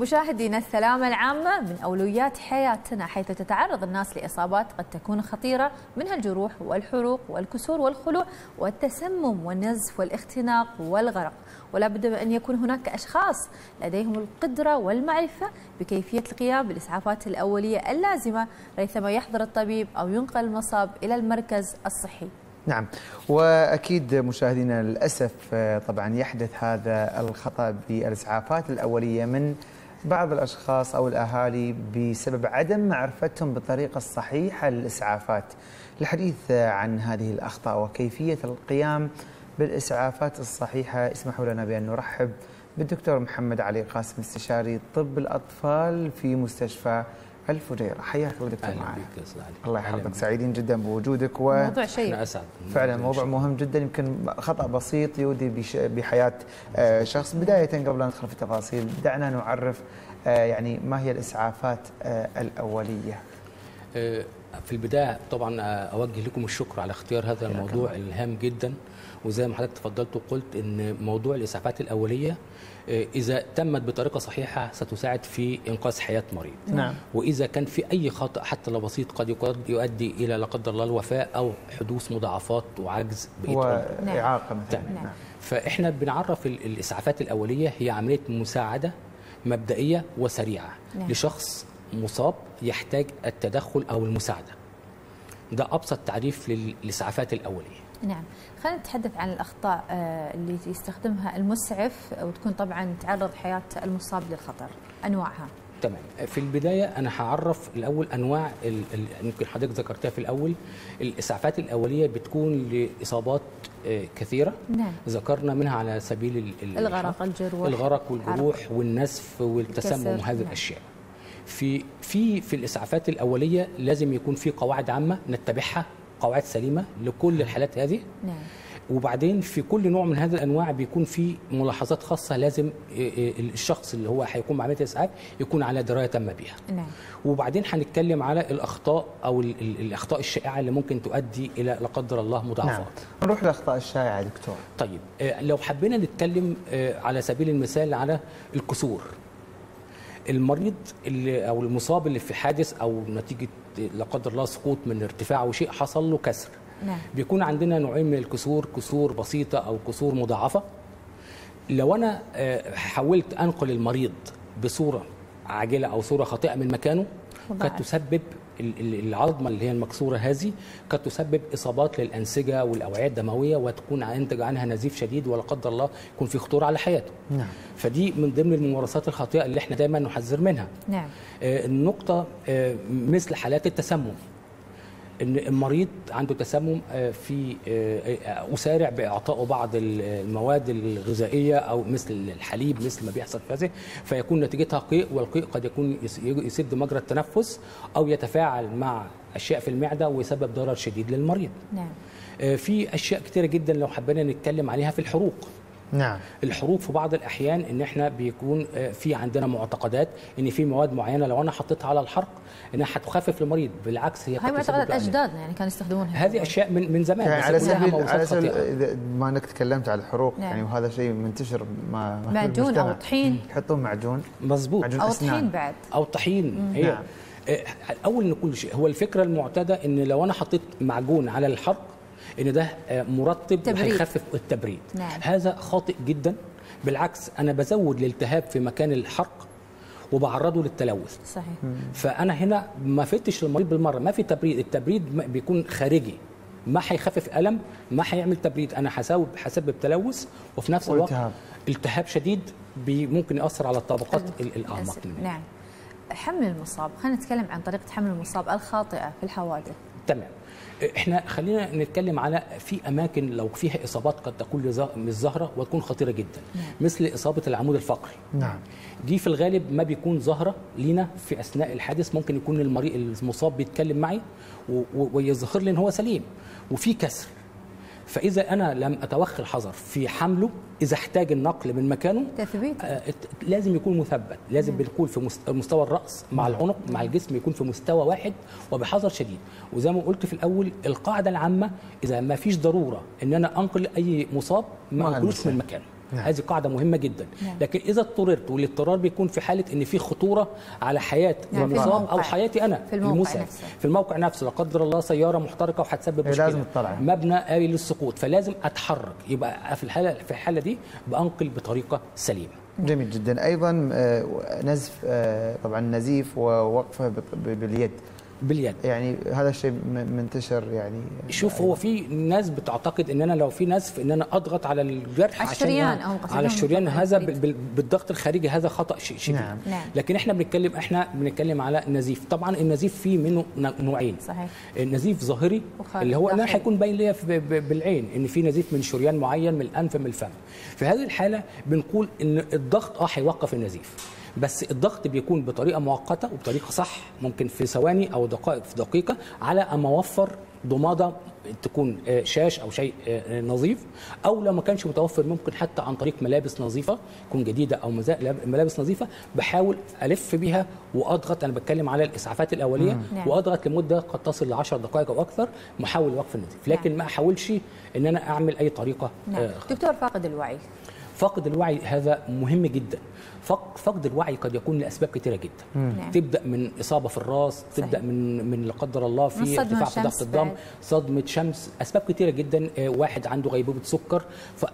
مشاهدينا السلامة العامة من أولويات حياتنا حيث تتعرض الناس لإصابات قد تكون خطيرة منها الجروح والحروق والكسور والخلوع والتسمم والنزف والاختناق والغرق. ولا بد أن يكون هناك أشخاص لديهم القدرة والمعرفة بكيفية القيام بالإسعافات الأولية اللازمة ريثما يحضر الطبيب أو ينقل المصاب إلى المركز الصحي نعم وأكيد مشاهدينا للأسف آه، طبعا يحدث هذا الخطأ بالإسعافات الأولية من بعض الأشخاص أو الأهالي بسبب عدم معرفتهم بالطريقة الصحيحة للإسعافات. الحديث عن هذه الأخطاء وكيفية القيام بالإسعافات الصحيحة اسمحوا لنا بأن نرحب بالدكتور محمد علي قاسم استشاري طب الأطفال في مستشفى الفجيرة. حياك الله دكتور معنا. بك يا أستاذ علي. الله يحفظك. سعيدين جدا بوجودك و موضوع شيق. أسعد. فعلا موضوع مهم جدا يمكن خطأ بسيط يودي بش- بحياة آه، شخص. بداية قبل أن ندخل في التفاصيل دعنا نعرف آه، يعني ما هي الإسعافات آه، الأولية؟ آه، في البداية طبعا أوجه لكم الشكر على اختيار هذا الموضوع الهام جدا. وزي ما حضرتك تفضلت وقلت إن موضوع الإسعافات الأولية آه، إذا تمت بطريقة صحيحة ستساعد في إنقاذ حياة مريض نعم. وإذا كان في أي خطأ حتى لو بسيط قد يؤدي إلى لا قدر الله الوفاه أو حدوث مضاعفات وعجز بقيه. وإعاقة تمام. نعم. فإحنا بنعرف ال- الإسعافات الأولية هي عملية مساعدة مبدئية وسريعة نعم. لشخص مصاب يحتاج التدخل أو المساعدة ده أبسط تعريف لل- للإسعافات الأولية نعم. خلينا نتحدث عن الأخطاء آه، اللي يستخدمها المسعف وتكون طبعا تعرض حياة المصاب للخطر. أنواعها. تمام. في البداية أنا هعرف الأول أنواع ال- ال- يمكن حضرتك ذكرتها في الأول. الإسعافات الأولية بتكون لإصابات آه، كثيرة. نعم. ذكرنا منها على سبيل ال- ال- الغرق الجروح الغرق والجروح والنزف والتسمم الكسر، وهذه نعم. الأشياء. في في في الإسعافات الأولية لازم يكون في قواعد عامة نتبعها قواعد سليمة لكل الحالات هذه. نعم. وبعدين في كل نوع من هذه الأنواع بيكون في ملاحظات خاصة لازم إيه إيه الشخص اللي هو هيقوم بعملية الإسعاف يكون على دراية تامة بها نعم. وبعدين هنتكلم على الأخطاء أو ال- ال- الأخطاء الشائعة اللي ممكن تؤدي إلى لا قدر الله مضاعفات. نعم. نروح للأخطاء الشائعة دكتور. طيب آه، لو حبينا نتكلم آه، على سبيل المثال على الكسور. المريض اللي أو المصاب اللي في حادث أو نتيجة آه، لا قدر الله سقوط من ارتفاع أو شيء حصل له كسر. نعم. بيكون عندنا نوعين من الكسور كسور بسيطة أو كسور مضاعفة. لو أنا آه، حاولت أنقل المريض بصورة عاجلة أو صورة خاطئة من مكانه قد. تسبب العظمة اللي هي المكسورة هذه قد تسبب إصابات للأنسجة والأوعية الدموية وتكون ينتج عنها نزيف شديد ولا قدر الله يكون في خطورة على حياته. نعم. فدي من ضمن الممارسات الخاطئة اللي إحنا دايما نحذر منها. نعم. آه، النقطة آه، مثل حالات التسمم. إن المريض عنده تسمم آه، في آه، آه، أسارع باعطائه بعض ال- المواد الغذائية أو مثل الحليب مثل ما بيحصل في هذه فيكون نتيجتها قيء والقيء قد يكون يس- يسد مجرى التنفس أو يتفاعل مع أشياء في المعدة ويسبب ضرر شديد للمريض. نعم. في أشياء كتيرة جدا لو حبينا نتكلم عليها في الحروق. نعم الحروق في بعض الأحيان إن إحنا بيكون آه، في عندنا معتقدات إن في مواد معينة لو أنا حطيتها على الحرق انها هتخفف المريض بالعكس هي هاي معتقدات اجدادنا يعني كانوا يستخدمونها هذه أشياء من من زمان يعني على سبيل على سبيل ما أنك تكلمت على الحروق نعم. يعني وهذا شيء منتشر ما معجون. أو طحين يحطون معجون مظبوط معجون أو أسنان. طحين بعد أو طحين. هي نعم. آه، أول كل شيء هو الفكرة المعتادة إن لو أنا حطيت معجون على الحرق إن ده آه، مرطب تبريد. هيخفف التبريد. نعم. هذا خاطئ جدا. بالعكس أنا بزود الالتهاب في مكان الحرق وبعرضه للتلوث. صحيح. فأنا هنا ما فتش المريض بالمرة. ما في تبريد. التبريد بيكون خارجي. ما هيخفف ألم ما هيعمل تبريد. أنا هسبب هسبب تلوث وفي نفس الوقت والتهاب. التهاب شديد بي ممكن يأثر على الطبقات ال- الاعمق. نعم. حمل المصاب. خلينا نتكلم عن طريقة حمل المصاب الخاطئة في الحوادث. تمام. إحنا خلينا نتكلم على في اماكن لو فيها اصابات قد تكون مش ظاهره وتكون خطيرة جدا. نعم. مثل إصابة العمود الفقري. نعم. دي في الغالب ما بيكون ظاهره لينا في أثناء الحادث ممكن يكون المريض المصاب بيتكلم معي ويظهر لي إن هو سليم. وفي كسر. فإذا أنا لم اتوخى الحذر في حمله إذا احتاج النقل من مكانه تثبيت آه، لازم يكون مثبت لازم بنقول في مست- مستوى الرأس مع العنق مع الجسم يكون في مستوى واحد وبحذر شديد. وزي ما قلت في الأول القاعدة العامة إذا ما فيش ضرورة إن أنا أنقل أي مصاب ما مع أنقلوش. من مكانه. نعم. هذه قاعدة مهمة جدا نعم. لكن إذا اضطررت والاضطرار بيكون في حالة إن في خطورة على حياة نعم، المصاب أو. حياتي أنا في الموقع المسعف. نفسه. في الموقع نفسه لا قدر الله سيارة محترقة وهتسبب إيه، مشكلة لازم تطلع. مبنى قابل للسقوط فلازم أتحرك يبقى في الحالة في الحالة دي بأنقل بطريقة سليمة جميل جدا أيضا آه، نزف آه، طبعا نزيف ووقفة باليد باليد. يعني هذا الشيء منتشر يعني. شوف هو في ناس بتعتقد إن أنا لو في نزف إن أنا أضغط على الجرح على عشان الشريان أنا- أو على الشريان هذا الخارجي. بال- بال- بالضغط الخارجي هذا خطأ ش- شديد. نعم. نعم. لكن إحنا بنتكلم إحنا بنتكلم على نزيف. طبعا النزيف فيه منه نوعين. صحيح. النزيف ظاهري اللي هو أنا. هيكون باين ليا بالعين إن في نزيف من شريان معين من الأنف من الفم. في هذه الحالة بنقول إن الضغط آه هيوقف النزيف. بس الضغط بيكون بطريقة مؤقتة وبطريقة صح ممكن في ثواني أو دقائق في دقيقة على اما اوفر ضمادة تكون آه، شاش أو شيء آه، نظيف أو لو ما كانش متوفر ممكن حتى عن طريق ملابس نظيفة تكون جديدة أو ملابس نظيفة بحاول ألف بيها وأضغط أنا بتكلم على الإسعافات الأولية نعم. وأضغط لمدة قد تصل ل 10 دقائق أو أكثر محاول وقف النزيف لكن ما أحاولش إن أنا أعمل أي طريقة نعم. آه، دكتور فاقد الوعي. فقد الوعي هذا مهم جدا. فقد الوعي قد يكون لأسباب كثيره جدا نعم. تبدأ من إصابة في الرأس تبدأ من من لا قدر الله في ارتفاع في ضغط الدم. صدمة شمس أسباب كثيره جدا آه، واحد عنده غيبوبة سكر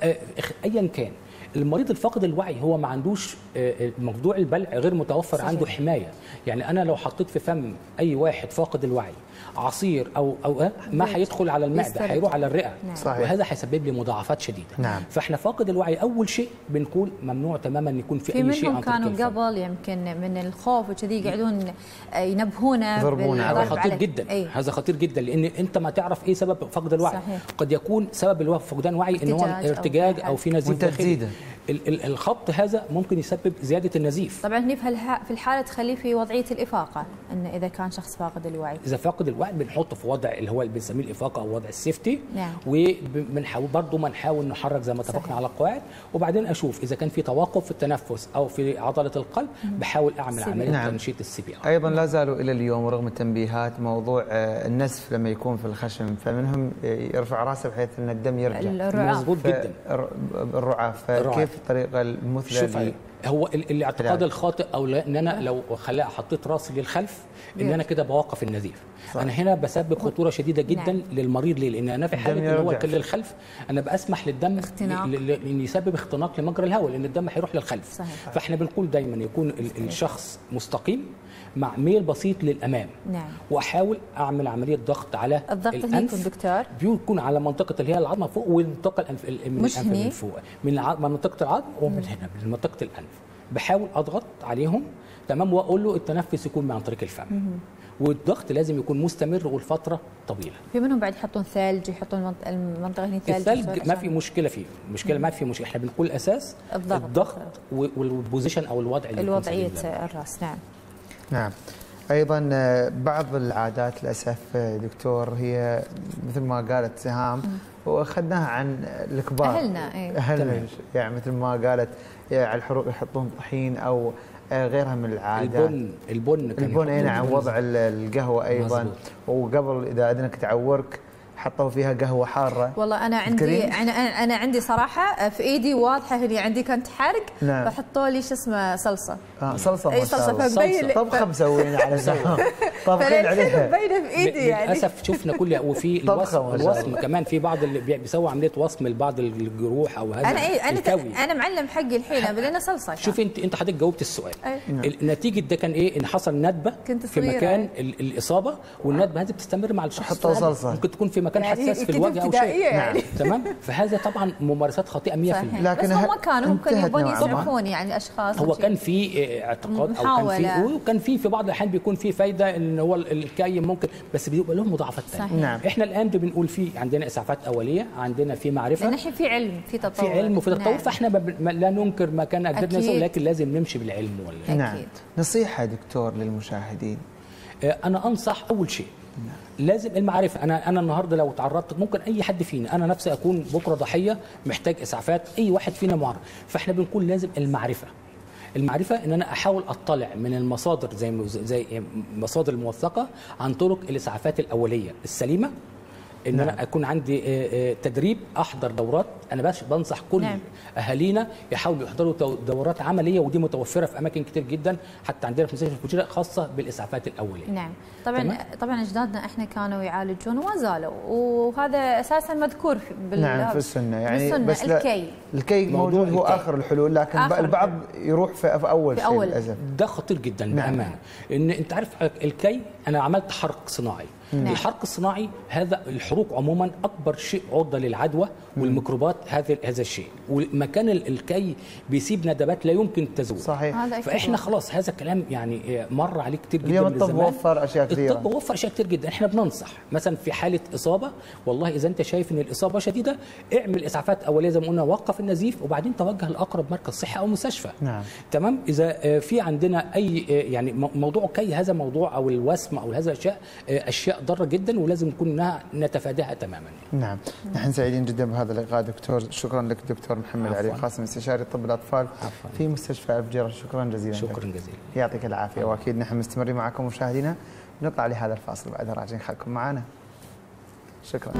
آه، ايا كان المريض الفاقد الوعي هو ما عندوش آه، موضوع البلع غير متوفر صحيح. عنده حماية يعني أنا لو حطيت في فم أي واحد فاقد الوعي عصير أو أو آه، ما. هيدخل على المعدة. هيروح على الرئة نعم. صحيح. وهذا هيسبب لي مضاعفات شديدة نعم. فإحنا فاقد الوعي أول شيء بنقول ممنوع تماما إن يكون في, في أي شيء منهم عن طريق كانوا. قبل يمكن من الخوف وكذي يقعدون آه، ينبهونه يضربونه هذا خطير جدا أي. هذا خطير جدا لأن أنت ما تعرف إيه سبب فقد الوعي صحيح. قد يكون سبب الوعي فقدان وعي ان هو ارتجاج أو ارتجاج في أو في نزيف داخلي تزيده. ال- ال- الخبط هذا ممكن يسبب زيادة النزيف طبعا هني في الحالة تخليه في وضعية الإفاقة انه إذا كان شخص فاقد الوعي إذا فاقد الوعي بنحطه في وضع اللي هو اللي بنسميه الإفاقة أو وضع ال safety نعم. وبنحاول برضه ما نحاول نحرك زي ما اتفقنا. على القواعد وبعدين أشوف إذا كان في توقف في التنفس أو في عضلة القلب بحاول أعمل. عملية نعم. تنشيط ال CPR أيضا لا زالوا إلى اليوم ورغم التنبيهات موضوع آه، النزف لما يكون في الخشم فمنهم آه، يرفع راسه بحيث إن الدم يرجع مظبوط جدا الرعاف الرعاف. فكيف الطريقة المثلى شوف هو ال- الاعتقاد. الخاطئ أو إن أنا لو حطيت راسي للخلف إن أنا كده بوقف النزيف أنا هنا بسبب خطورة شديدة جدا نعم. للمريض ليه لأن أنا في حالة إن هو. كان للخلف أنا بسمح للدم اختناق. ل- ل- إن يسبب اختناق لمجرى الهواء لأن الدم هيروح للخلف صحيح. فإحنا بنقول دايما يكون ال- الشخص مستقيم مع ميل بسيط للأمام. نعم. وأحاول أعمل عملية ضغط على الضغط الأنف. دكتور بيكون على منطقة اللي هي العظمة فوق والمنطقة الانف ال- من مش الأنف هني؟ من فوق. من الع- من منطقة العظم ومن هنا من منطقة الأنف. بحاول أضغط عليهم تمام وأقول له التنفس يكون عن طريق الفم. مهم. والضغط لازم يكون مستمر والفترة طويلة. في منهم بعد يحطون ثلج يحطون المنط- المنطقة هنا ثلج الثلج ما في مشكلة فيه المشكلة ما في مشكلة. إحنا بنقول أساس الضغط. الضغط والبوزيشن أو الوضع الوضعية. الرأس نعم. نعم أيضا آه، بعض العادات للأسف آه، دكتور هي مثل ما قالت سهام وأخذناها عن الكبار أهلنا، إيه. أهلنا. يعني مثل ما قالت آه، على الحروق يحطون طحين أو غيرها من العادات البن البن كان البن اي نعم. وضع ال- القهوة أيضا مظبوط. وقبل إذا اذنك تعورك حطوا فيها قهوة حارة. والله أنا عندي؟ أنا أنا عندي صراحة في إيدي واضحة هني عندي كانت حرق نعم. فحطوا لي شو اسمه صلصة. آه صلصة إي صلصة فمبين طبخه مسوينا على سهام طابخين عليها. مبينه في إيدي يعني. للأسف شفنا كل وفي طبخة الوصم الوصم. كمان في بعض اللي بي- بيسوي عملية وصم لبعض الجروح أو هذا. أنا إي أنا الكوي. أنا معلم حقي الحين بدينا صلصة شوف انت أنت حضرتك جاوبت السؤال. أي. النتيجه ده كان إيه؟ إن حصل ندبة كنت في مكان الإصابة والندبة هذه بتستمر مع الشخص حطوا. صلصة. ممكن تكون في مكان يعني حساس في الوجه أو شيء يعني. تمام فهذا طبعا ممارسات خاطئه 100% صحيح لكن بس هم كانوا ممكن يبون. يسرحون يعني أشخاص هو. كان في آه، اعتقاد أو كان. في وكان في في بعض الأحيان بيكون في فايدة إن هو ال- الكي ممكن بس بيبقى لهم مضاعفات ثانية صحيح. نعم. إحنا الآن بنقول في عندنا إسعافات أولية عندنا في معرفة لأن الحين في علم في تطور في علم وفي تطور نعم. فإحنا لا ننكر ما كان قدرنا. نسوي لكن لازم نمشي بالعلم وال... نعم. نصيحة دكتور للمشاهدين آه، أنا أنصح أول شيء لازم المعرفة. أنا أنا النهارده لو تعرضت ممكن أي حد فينا أنا نفسي أكون بكرة ضحية محتاج إسعافات أي واحد فينا معرض. فإحنا بنقول لازم المعرفة. المعرفة إن أنا أحاول أطلع من المصادر زي زي مصادر الموثقه عن طرق الإسعافات الأولية السليمة إن نعم. أنا أكون عندي آه، آه، تدريب أحضر دورات أنا بس بنصح كل نعم. أهالينا يحاولوا يحضروا دورات عملية ودي متوفرة في أماكن كتير جدا حتى عندنا في مستشفى الفجيره خاصة بالإسعافات الأولية نعم طبعا تمام. طبعا أجدادنا إحنا كانوا يعالجون وما زالوا وهذا أساسا مذكور في بال نعم في السنة يعني بالسنة بس لا- الكي الكي موجود هو الكي. آخر الحلول لكن آخر البعض يروح في, في أول في شيء أول. للأسف ده خطير جدا نعم. بأمانة إن أنت عارف الكي أنا عملت حرق صناعي نعم. الحرق الصناعي هذا الحروق عموما أكبر شيء عرضة للعدوى والميكروبات هذا هذا الشيء. ومكان ال- الكي بيسيب ندبات لا يمكن تزول. صحيح. فإحنا خلاص هذا الكلام يعني مر عليه كتير جدا اليوم من الطب الزمان. وفر أشياء كثيرة. الطب وفر أشياء كتير جدا. إحنا بننصح. مثلا في حالة إصابة والله إذا أنت شايف إن الإصابة شديدة اعمل إسعافات اوليه زي ما قلنا وقف النزيف وبعدين توجه لأقرب مركز صحي أو مستشفى. نعم. تمام؟ إذا آه، في عندنا أي آه، يعني موضوع كي هذا موضوع أو الوسم أو هذا الأشياء آه، أشياء ضارة جدا ولازم نكون انها نتفاداها تماما. نعم. نحن سعيدين جدا بهذا اللقاء دكتور. شكرا لك دكتور محمد عفواً. علي قاسم استشاري طب الأطفال عفواً. في مستشفى الفجيره شكرا جزيلا. شكرا. جزيلا. يعطيك العافية. وأكيد نحن مستمرين معكم مشاهدينا. نطلع لهذا الفاصل بعدها راجعين. خلكم معنا. شكرا.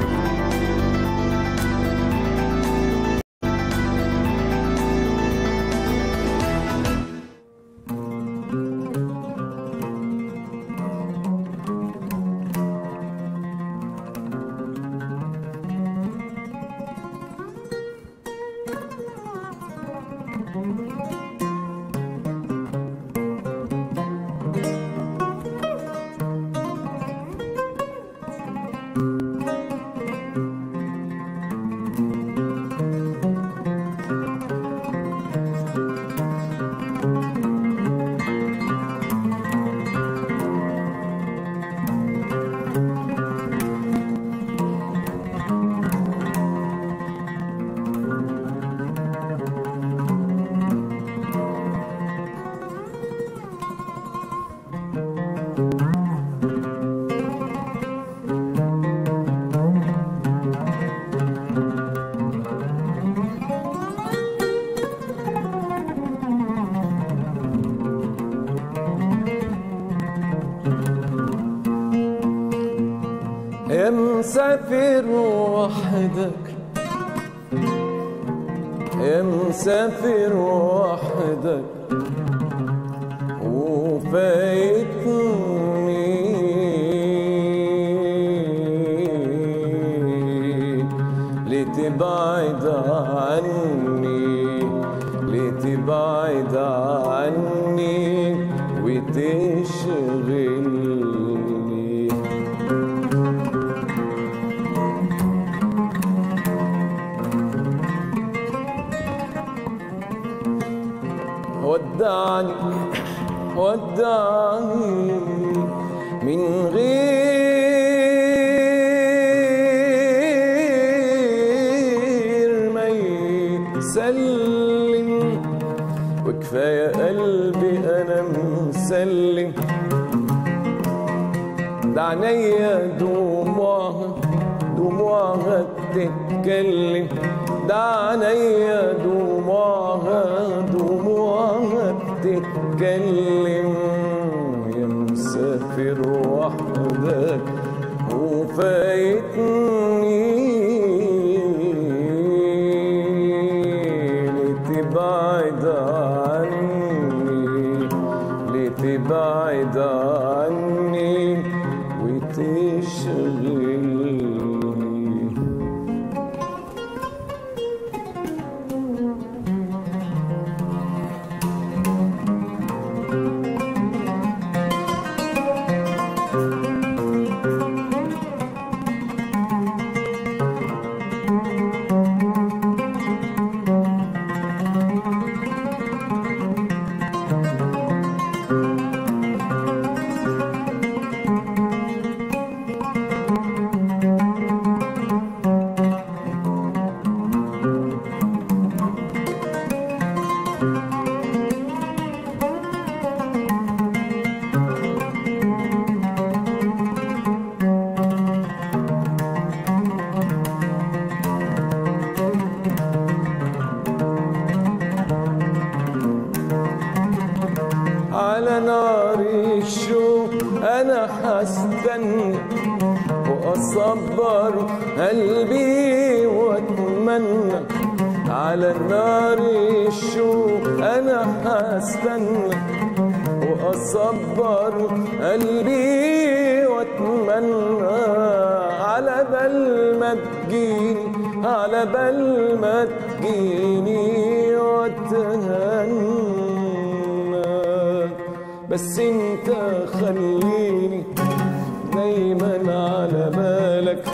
بالك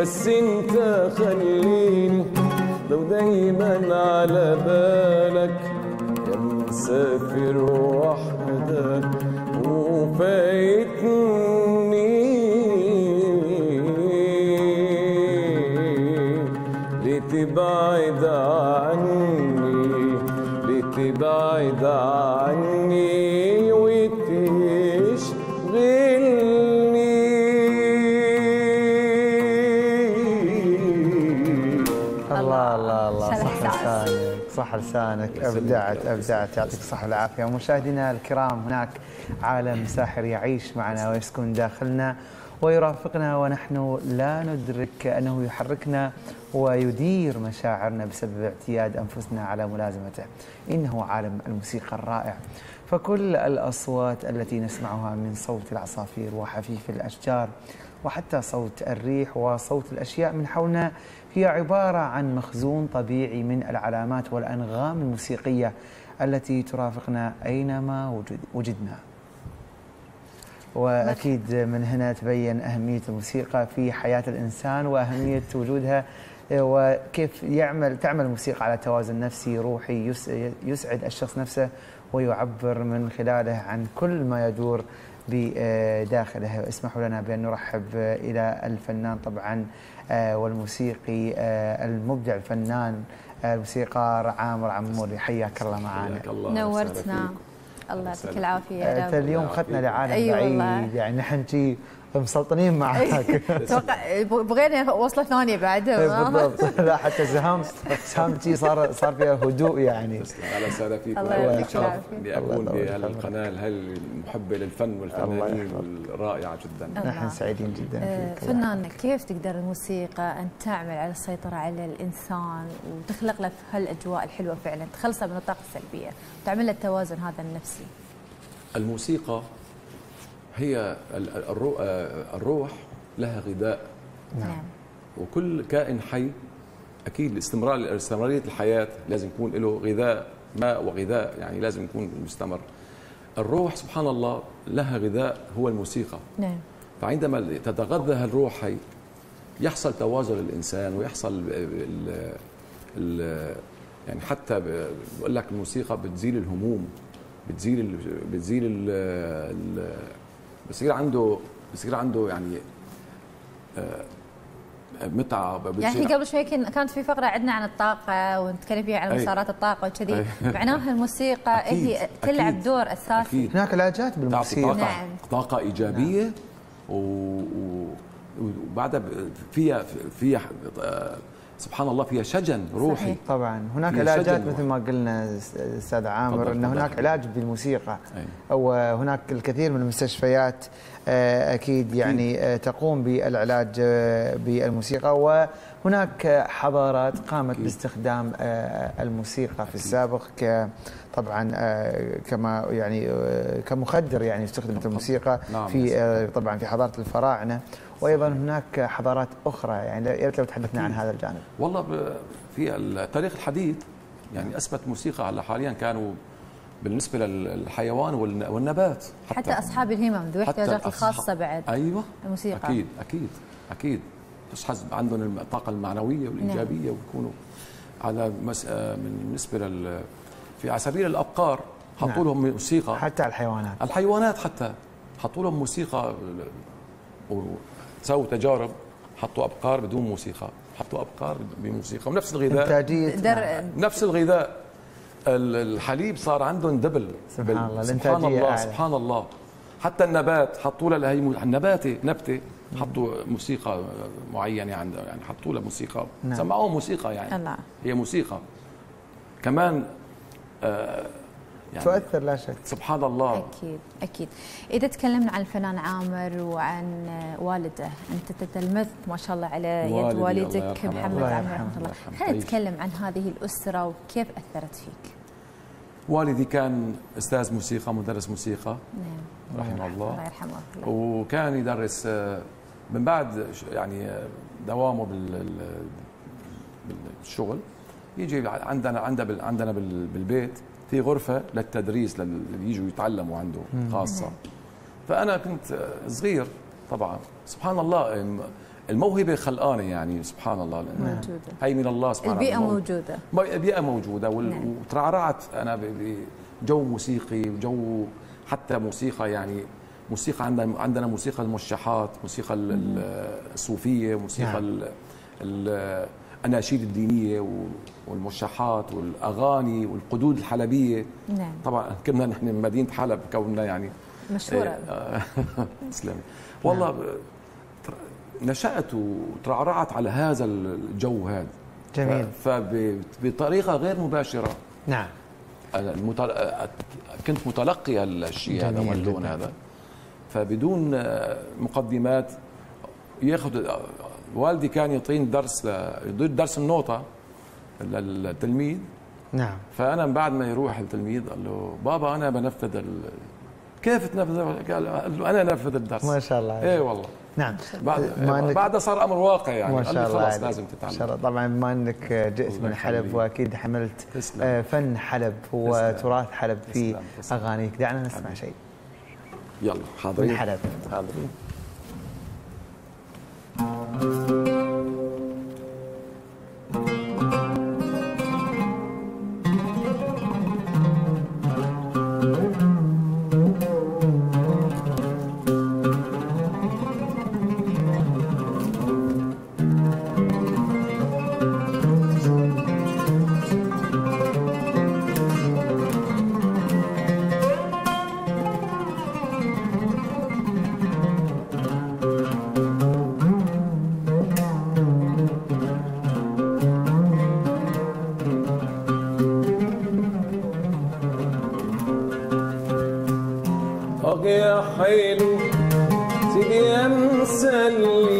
بس انت خليني لو دايما على بالك. يا مسافر وحدك وفايتني. لتبعد عني صح لسانك أبدعت أبدعت. يعطيك الصحة والعافية. مشاهدينا الكرام هناك عالم ساحر يعيش معنا ويسكن داخلنا ويرافقنا ونحن لا ندرك أنه يحركنا ويدير مشاعرنا بسبب اعتياد أنفسنا على ملازمته. إنه عالم الموسيقى الرائع. فكل الأصوات التي نسمعها من صوت العصافير وحفيف الأشجار وحتى صوت الريح وصوت الأشياء من حولنا هي عبارة عن مخزون طبيعي من العلامات والأنغام الموسيقية التي ترافقنا أينما وجد وجدنا. وأكيد من هنا تبين أهمية الموسيقى في حياة الإنسان وأهمية وجودها وكيف يعمل تعمل الموسيقى على توازن نفسي روحي يس- يسعد الشخص نفسه ويعبر من خلاله عن كل ما يدور بداخله اسمحوا لنا بأن نرحب إلى الفنان طبعا والموسيقي آه، المبدع الفنان آه، الموسيقار عامر عموري حياك الله معنا نورتنا. الله يعطيك العافية آه،. اليوم خدنا لعالم أي بعيد. يعني نحن مسلطنين معاك توقع بغينا وصلة ثانية بعد. إيه، بالضبط. لا حتى سهام سهام شي صار صار فيها هدوء يعني. أهلا وسهلا يعطيك شرف. اني اكون بهالقناه المحبة للفن والفنانين الرائعة جدا. نحن سعيدين جدا آه، فيك. فنان كيف تقدر الموسيقى أن تعمل على السيطرة على الإنسان وتخلق له هالأجواء الحلوة فعلا تخلصه من الطاقة السلبية وتعمل له التوازن هذا النفسي؟ الموسيقى هي ال- الرو- آه، الروح لها غذاء. نعم. وكل كائن حي أكيد استمرار استمرارية الحياة لازم يكون له غذاء ماء وغذاء يعني لازم يكون مستمر. الروح سبحان الله لها غذاء هو الموسيقى. نعم. فعندما تتغذى الروح هي يحصل توازن للانسان ويحصل ال ال يعني حتى بقول لك الموسيقى بتزيل الهموم بتزيل ال بتزيل ال بصير عنده بصير عنده يعني آه، متعة يعني إحنا قبل شوي كانت في فقرة عندنا عن الطاقة ونتكلم فيها عن. مسارات الطاقة وكذي. معناها الموسيقى أكيد، هي تلعب أكيد. دور أساسي. هناك علاجات بالموسيقى طاقة نعم. طاقة إيجابية و... و... وبعدها ب- فيها فيها آه، سبحان الله فيها شجن روحي. صحيح. طبعا هناك علاجات مثل ما قلنا أستاذ عامر إن. هناك علاج بالموسيقى. أي. وهناك الكثير من المستشفيات آه، أكيد يعني آه، تقوم بالعلاج آه، بالموسيقى. وهناك حضارات قامت باستخدام الموسيقى في السابق ك طبعا آه، كما يعني آه، كمخدر يعني استخدمت الموسيقى نعم، في آه، طبعا في حضارة الفراعنة وأيضا هناك حضارات أخرى يعني يا ريت لو تحدثنا عن هذا الجانب. والله. في التاريخ الحديث يعني أثبت موسيقى هلا حاليا كانوا بالنسبة للحيوان والن- والنبات. حتى أصحاب الهمم ذوي حتى الاحتياجات الخاصة بعد أيوه. الموسيقى. أكيد أكيد أكيد. اشخاص عندهم الطاقة المعنوية والإيجابية ويكونوا على مس... من بالنسبة لل في على سبيل الأبقار حطوا نعم. لهم موسيقى. حتى الحيوانات. الحيوانات حتى. حطوا لهم موسيقى وسووا تجارب حطوا أبقار بدون موسيقى. حطوا أبقار بموسيقى. ونفس الغذاء. إنتاجية. در... نفس الغذاء. ال- الحليب صار عندهم دبل. سبحان بال- الله، سبحان الله أعلى. سبحان الله. حتى النبات حطوا لها هي النباتة نبتة حطوا موسيقى معينة عند يعني حطوا لها موسيقى. نعم. سمعوها موسيقى يعني. الله هي موسيقى. كمان يعني تؤثر لا شك سبحان الله أكيد أكيد إذا تكلمنا عن الفنان عامر وعن والده أنت تتلمذ ما شاء الله على يد والدك. محمد الله عامر. رحمه الله. خلينا تعيش. نتكلم عن هذه الأسرة وكيف أثرت فيك والدي كان أستاذ موسيقى مدرس موسيقى نعم رحمه الله الله يرحمه الله. وكان يدرس آه، من بعد يعني آه، دوامه بال- ال- بالشغل يجي عندنا عندنا بال- عندنا بال- بالبيت في غرفة للتدريس لل- اللي يجوا يتعلموا عنده. خاصة. فأنا كنت صغير طبعا. سبحان الله الم- الموهبة خلقانة يعني سبحان الله. موجودة. هي من الله سبحانه البيئة موجودة. موجودة. وال- نعم. وترعرعت أنا ب- بجو موسيقي وجو حتى موسيقى يعني موسيقى عندنا عندنا موسيقى الموشحات موسيقى ال- ال- الصوفية موسيقى نعم. ال- ال- الأناشيد الدينية و- والموشحات والأغاني والقدود الحلبية. نعم. طبعا كنا نحن من مدينة حلب كوننا يعني مشهورة. آه، تسلمي والله تر- نشأت وترعرعت على هذا الجو هذا. جميل. فبطريقه غير مباشرة. نعم. المتل... كنت متلقي الشيء هذا واللون. هذا. فبدون آه، مقدمات ياخذ والدي كان يعطيني درس درس النوطه للتلميذ. نعم. فأنا من بعد ما يروح التلميذ قال له بابا أنا بنفذ ال... كيف تنفذ؟ قال له أنا أنفذ الدرس. ما شاء الله إيه والله. نعم. بعد ما بعدها صار أمر واقع يعني. ما شاء الله خلاص. لازم ما تتعلم شاء الله. طبعا بما إنك جئت من حلب. وأكيد حملت تسلم. آه، فن حلب وتراث حلب في تسلم. تسلم. أغانيك. دعنا نسمع شيء. يلا حاضرين؟ من حلب. حاضرين. Música يا حلو سيدي يا مسلين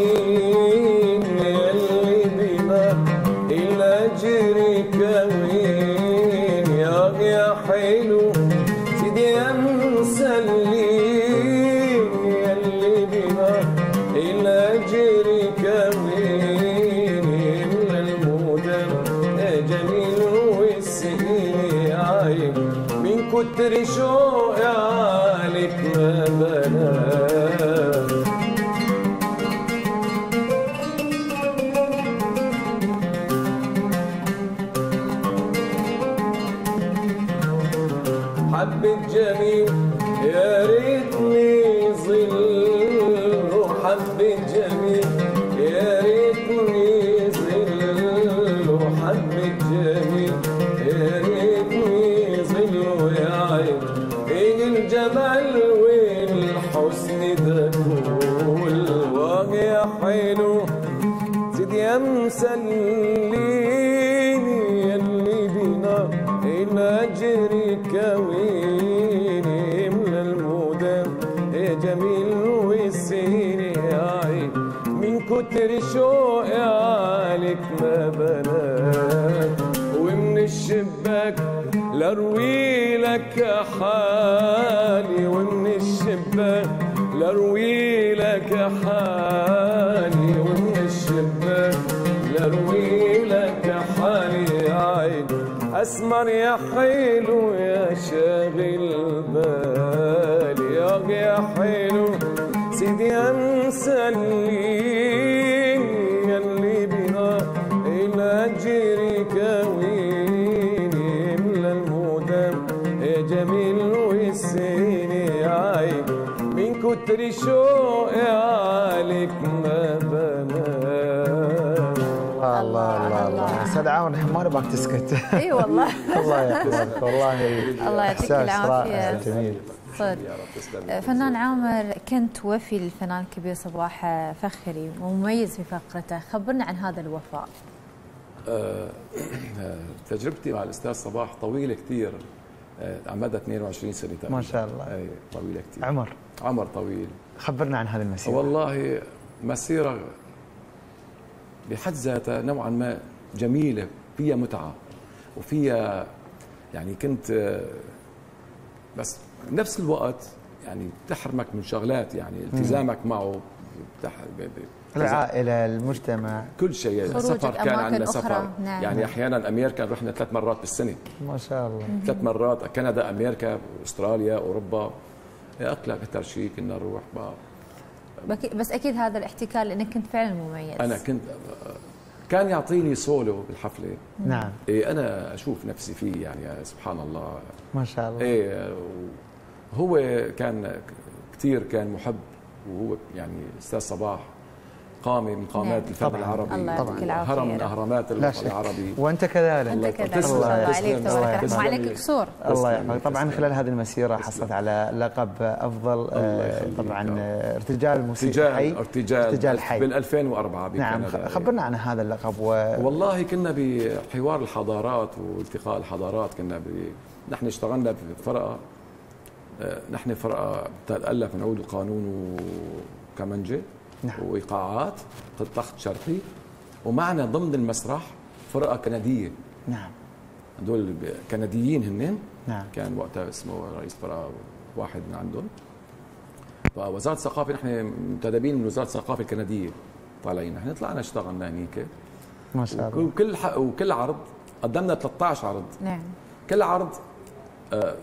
أسمر يا حلو يا شاغل بالي يا حلو سيدي يا مسلين يلي بنا إلى جري كويني من المدام يا جميل والسيني يا عين من كتر شوقي أستاذ عامر ما نبغاك تسكت. إي والله. الله يحفظك والله الله يعطيك. رائع جميل. صدق. فنان عامر كنت وفي للفنان الكبير صباح فخري ومميز في فقرته. خبرنا عن هذا الوفاء. آه، آه، تجربتي مع الأستاذ صباح طويلة كثير. على مدى 22 سنة تقريبا. ما شاء الله. إي طويلة كثير. عمر. عمر طويل. خبرنا عن هذه المسيرة. والله مسيرة بحد ذاتها نوعا ما جميلة فيها متعة وفيها يعني كنت بس بنفس الوقت يعني بتحرمك من شغلات يعني التزامك معه بتح... ب- ب- العائلة المجتمع. كل شيء. السفر كان عندنا. سفر. نعم. يعني أحيانا أمريكا رحنا ثلاث مرات بالسنة. ما شاء الله. ثلاث مرات. كندا أمريكا أستراليا أوروبا. أكثر أكثر شيء كنا نروح بقى بس أكيد هذا الاحتكار لأنك كنت فعلا مميز. أنا كنت كان يعطيني سولو بالحفلة. نعم. إيه أنا أشوف نفسي فيه يعني سبحان الله. ما شاء الله. إيه هو كان كثير كان محب وهو يعني أستاذ صباح. قامه من قامات نعم. الفن طبعاً. العربي. الله يعطيك العافية هرم من. اهرامات الوطن العربي وأنت كذلك. انت الله كذلك. الله عليك. تبارك. وعليك كسور الله. يحفظك طبعا خلال هذه المسيرة حصلت على لقب أفضل آه، يخليك. طبعا آه، ارتجال موسيقى ارتجال حي. ارتجال ارتجال حي. بال 2004 نعم خبرنا عن هذا اللقب و... والله كنا بحوار الحضارات والتقاء الحضارات. كنا ب... نحن اشتغلنا بفرقه آه، نحن فرقة بتتالف من عود القانون وكمنجه نعم. وايقاعات تخت شرقي ومعنا ضمن المسرح فرقة كندية. نعم. هدول كنديين هن؟ نعم. كان وقتها اسمه رئيس فرقة واحد من عندهم. فوزارة الثقافة نحن منتدبين من وزارة الثقافة الكندية. طالعين. نحن طلعنا اشتغلنا هنيك. ما شاء الله. وكل. وكل عرض قدمنا 13 عرض. نعم. كل عرض آه،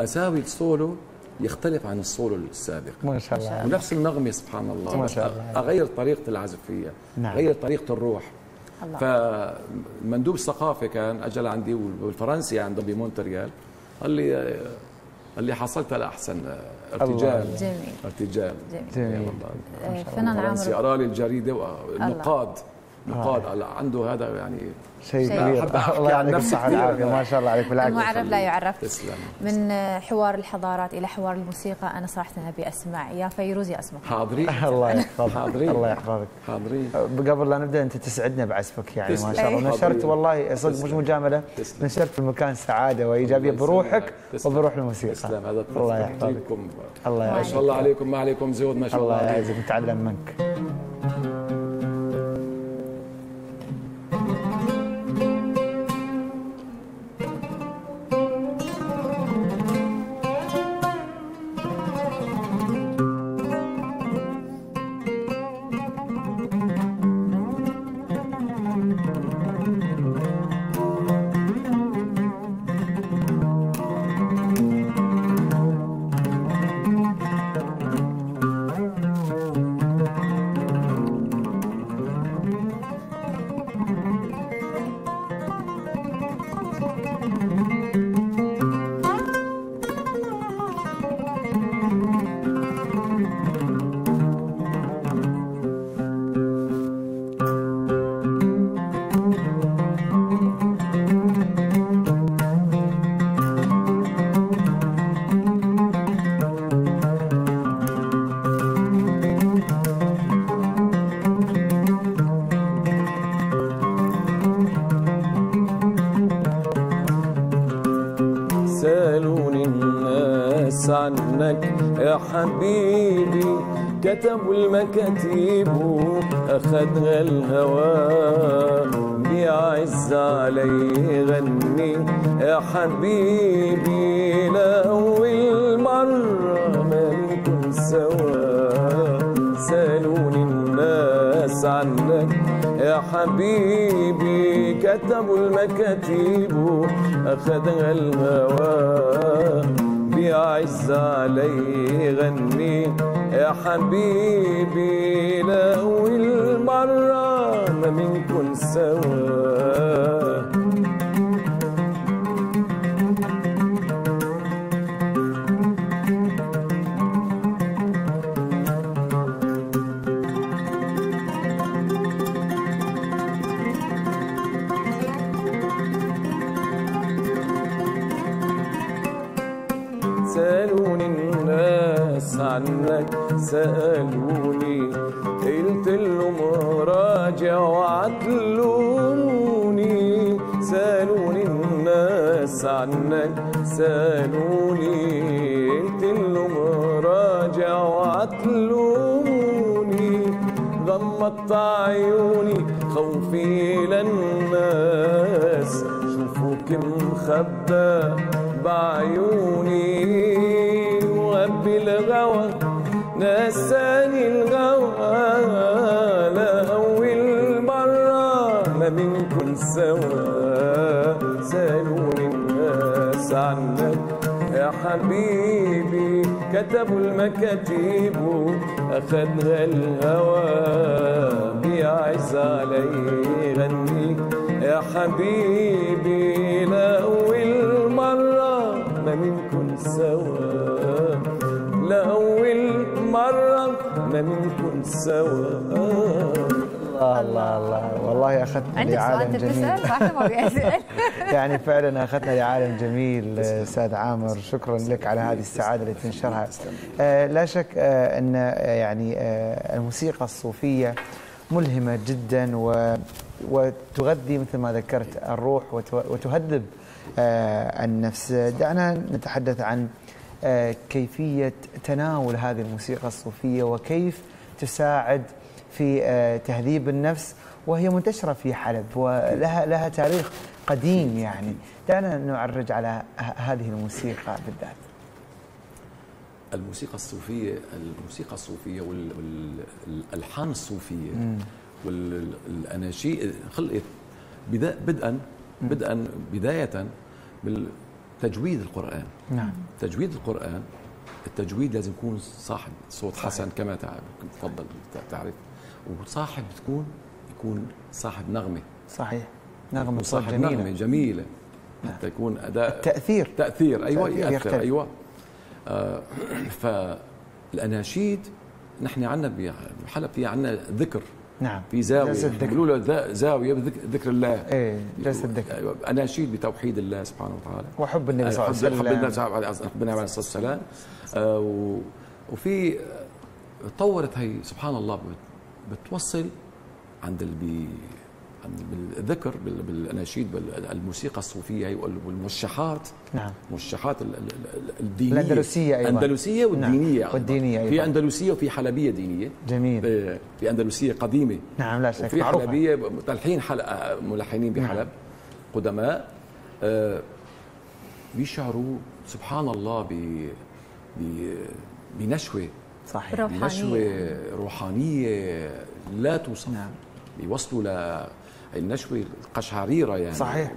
أساوي السولو يختلف عن السولو السابق. ما شاء الله. ونفس النغمة سبحان الله. ما شاء الله. أغير طريقة العزف فيها نعم. غير طريقة الروح. الله. فمندوب الثقافة كان اجى لعندي والفرنسي عنده بمونتريال قال لي قال لي حصلت على أحسن ارتجال. جميل. ارتجال. جميل. جميل. والله آه، فنان فرنسي عامر قرا لي الجريده والنقاد نقاد قال عنده هذا يعني شيء كبير. الله يعطيك كثير. والعافية. ما شاء الله عليك. بالعكس المعرف لا يعرف. تسلم. من آه، حوار الحضارات إلى حوار الموسيقى أنا صراحة أبي أسمع. يا فيروز يا اسمع حاضرين. الله يحفظك. حاضرين. الله يحفظك. حاضرين. قبل لا نبدأ أنت تسعدنا بعزفك يعني ما. شاء الله. نشرت. والله صدق مش تسلم. نشرت في المكان سعادة وإيجابية الله بروحك. وبروح الموسيقى. تسلم. هذا الله يحفظك. الله ما يحفظك شاء الله عليكم ما عليكم زود ما شاء الله الله. يعزك. نتعلم منك. كتبوا المكاتيب أخدها الهوى. بيعز علي غني. يا حبيبي لأول مرة ما نكون سوا سألوني الناس عنك. يا حبيبي كتبوا المكاتيب أخدها الهوى. حبيبي لأول مرة ما منكن سوا. سألوني قلت لهم راجع وعتلوني سألوني الناس عنك سألوني قلت لهم راجع وعتلوني غمضت عيوني خوفي للناس. شوفوك مخبى بعيوني. وغبي الغوى نساني الغوى لأول مرة ما منكن سوا سألوني الناس عنك يا حبيبي كتبوا المكاتيب أخدها الهوى. بيعز علي غني يا حبيبي ما منكن سوا. الله الله الله. والله أخذتنا عندك سؤال لعالم جميل. تسال؟ واحد ما بيسأل. يعني فعلا اخذنا لعالم جميل أستاذ عامر. شكرا لك على هذه السعادة اللي تنشرها آه، لا شك آه، أن آه، يعني آه، الموسيقى الصوفية ملهمة جدا و وتغذي مثل ما ذكرت الروح وتهذب آه، النفس. دعنا نتحدث عن آه، كيفية تناول هذه الموسيقى الصوفية وكيف تساعد في آه، تهذيب النفس وهي منتشرة في حلب ولها لها تاريخ قديم يعني دعنا نعرج على هذه الموسيقى بالذات الموسيقى الصوفية الموسيقى الصوفية والألحان الصوفية. والأناشيد خلقت بدءا بدءا بداية بالتجويد القرآن. نعم. تجويد القرآن التجويد لازم يكون صاحب صوت صحيح. حسن كما تفضل تعرف. وصاحب تكون يكون صاحب نغمة. صحيح. نغمة صوت صاحب جميلة. نغمة جميلة. حتى يكون أداء التأثير. تأثير. أيوة التأثير يأثر. يختلف. أيوة. آه فالأناشيد نحن عندنا بحلب في عندنا ذكر. نعم. في ذكر. بيقولوا له ذا- زاوية بذكر ذكر الله. إيه جلسة ذكر أيوة، أناشيد بتوحيد الله سبحانه وتعالى. وحب النبي صلى الله عليه حب- حب النبي وسلم. صلى الله عليه وسلم. الصلاة والسلام. آه، وفي آه، طورت هي سبحان الله بت- بتوصل عند اللي بالذكر بال- بالأناشيد بالموسيقى الصوفية وال- والموشحات. نعم. الموشحات ال- ال- ال- الدينية. الأندلسية أيضا. اندلسيه والدينية نعم. والدينية أيضا. في أندلسية وفي حلبية دينية. جميل. في أندلسية قديمة. نعم لا شك. وفي معروفة. حلبية تلحين ملحنين بحلب. قدماء. آه، بيشعروا سبحان الله ب بنشوة. صحيح. روحانية. نشوه روحانية لا توصف. نعم. بيوصلوا للنشوه القشعريرة يعني. صحيح.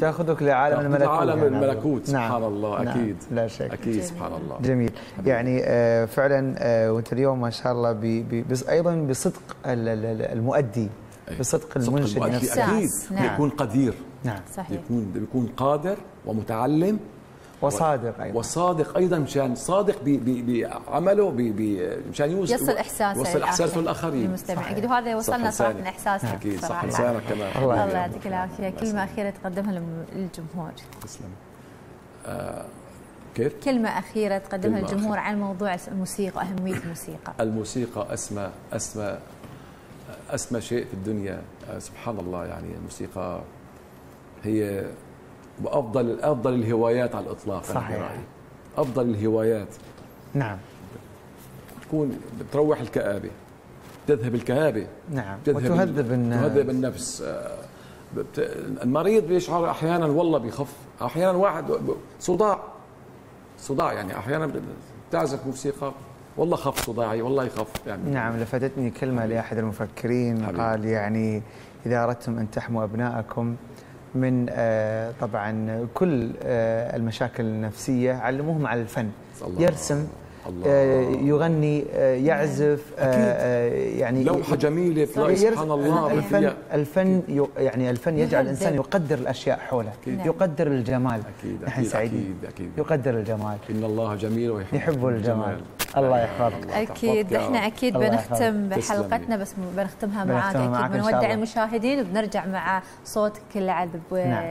تأخذك لعالم الملكوت عالم يعني. الملكوت. نعم. سبحان الله نعم. أكيد. لا شك. أكيد سبحان الله. جميل. يعني آه، فعلا آه، وانت اليوم ما شاء الله بي بي بس أيضا بصدق ال- ال- المؤدي أي. بصدق صدق المنشد نفسه. أكيد. نعم. بيكون قدير. نعم. صحيح. بيكون بيكون قادر ومتعلم وصادق أيضا. وصادق أيضا مشان صادق ب- ب- بعمله ب- ب- مشان يوصل يصل إحساسه يوصل إحساسه. للآخرين. المستمع. أكيد. وهذا وصلنا صح صراحة لسانك. إحساسك أكيد. صح. لسانك كمان الله. يعطيك العافية. كلمه أخيرة تقدمها للجمهور. تسلم. آه كيف؟ كلمه أخيرة تقدمها كلمة للجمهور عن موضوع الموسيقى واهميه الموسيقى. الموسيقى أسمى أسمى أسمى شيء في الدنيا. آه سبحان الله يعني الموسيقى هي وأفضل أفضل الهوايات على الإطلاق صحيح. أفضل الهوايات. نعم. تكون بتروح الكآبة. تذهب الكآبة. نعم. تذهب وتهذب النفس. تهذب النفس. آه، المريض بيشعر أحيانا والله بيخف أحيانا واحد صداع. صداع يعني أحيانا بتعزف موسيقى. والله خف صداعي والله يخف يعني. نعم لفتتني كلمة لأحد المفكرين. قال يعني إذا أردتم أن تحموا أبنائكم من آه، طبعا كل آه، المشاكل النفسية علموهم على الفن. الله. يرسم الله. آه، يغني يعزف يعني لوحة جميلة تلاقي يرسم- سبحان الله الفن الفن ي- يعني الفن يجعل يهذب. الإنسان يقدر الأشياء حوله. أكيد. يقدر الجمال. أكيد نحن أكيد سعيدين. أكيد أكيد. يقدر الجمال. إن الله جميل ويحب يحب الجمال. الله يحفظك. أكيد. إحنا أكيد بنختم. بحلقتنا بس بنختمها معاك. أكيد بنودع. المشاهدين وبنرجع مع صوتك العذب نعم.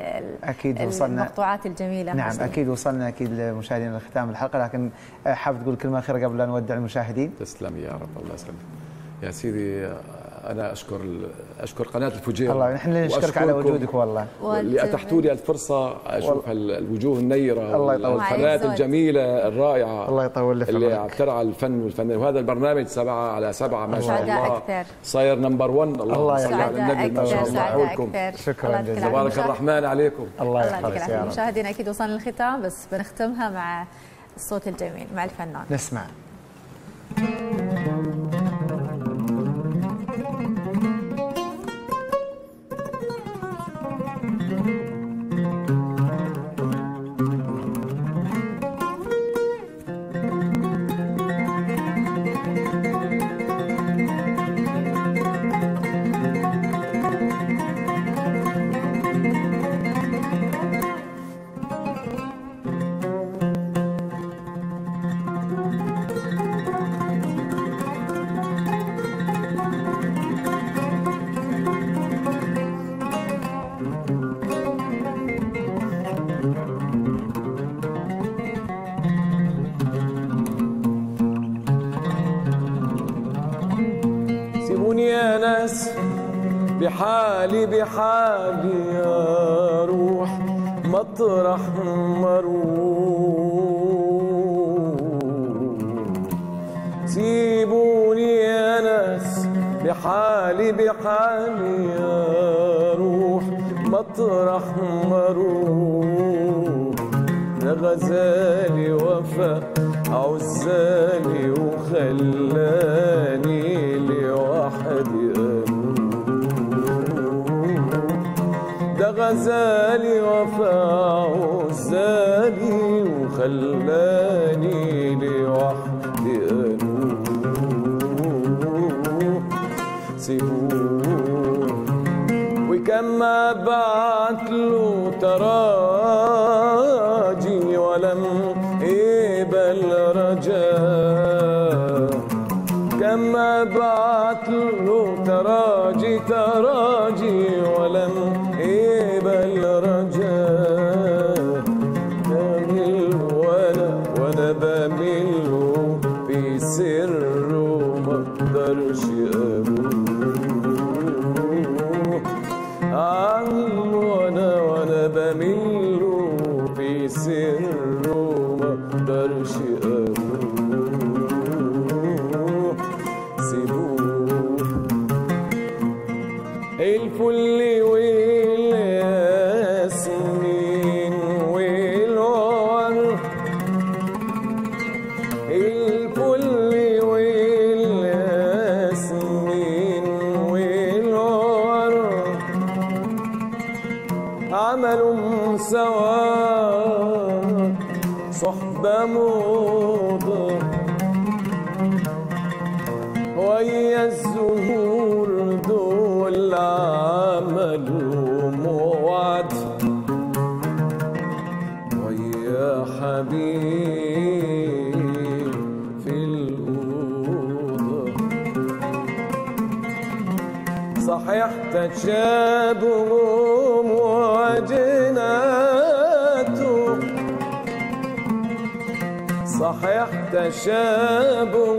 أكيد وصلنا. المقطوعات الجميلة. نعم حسن. أكيد وصلنا أكيد لمشاهدينا لختام الحلقة لكن حابب تقول كلمة أخيرة قبل لا نودع المشاهدين؟ تسلم يا رب الله يسلمك. يا سيدي أنا أشكر أشكر قناة الفجيره الله نحن اللي نشكرك على وجودك والله. اللي اتحتوا لي الفرصة أشوف ال- الوجوه النيرة الله يطول. عمرك. الجميلة الرائعة الله يطول لك اللي. عم ترعى الفن والفن. وهذا البرنامج سبعة على سبعة ما شاء سعداء الله. أكثر. صاير نمبر 1 اللهم الله صل على النبي ما شاء الله. أكثر. شكراً جزيلاً. تبارك الرحمن عليكم. الله يحفظك يا رب مشاهدينا أكيد وصلنا للختام بس بنختمها مع الصوت الجميل مع الفنان. نسمع. سيبوني بحالي بحالي أروح مطرح ما أروح ده غزالي وفا عزالي وخلاني لوحدي ده غزالي وفا عزالي وخلاني تراجي تراجي تشابههم وجناته صحيح تشابههم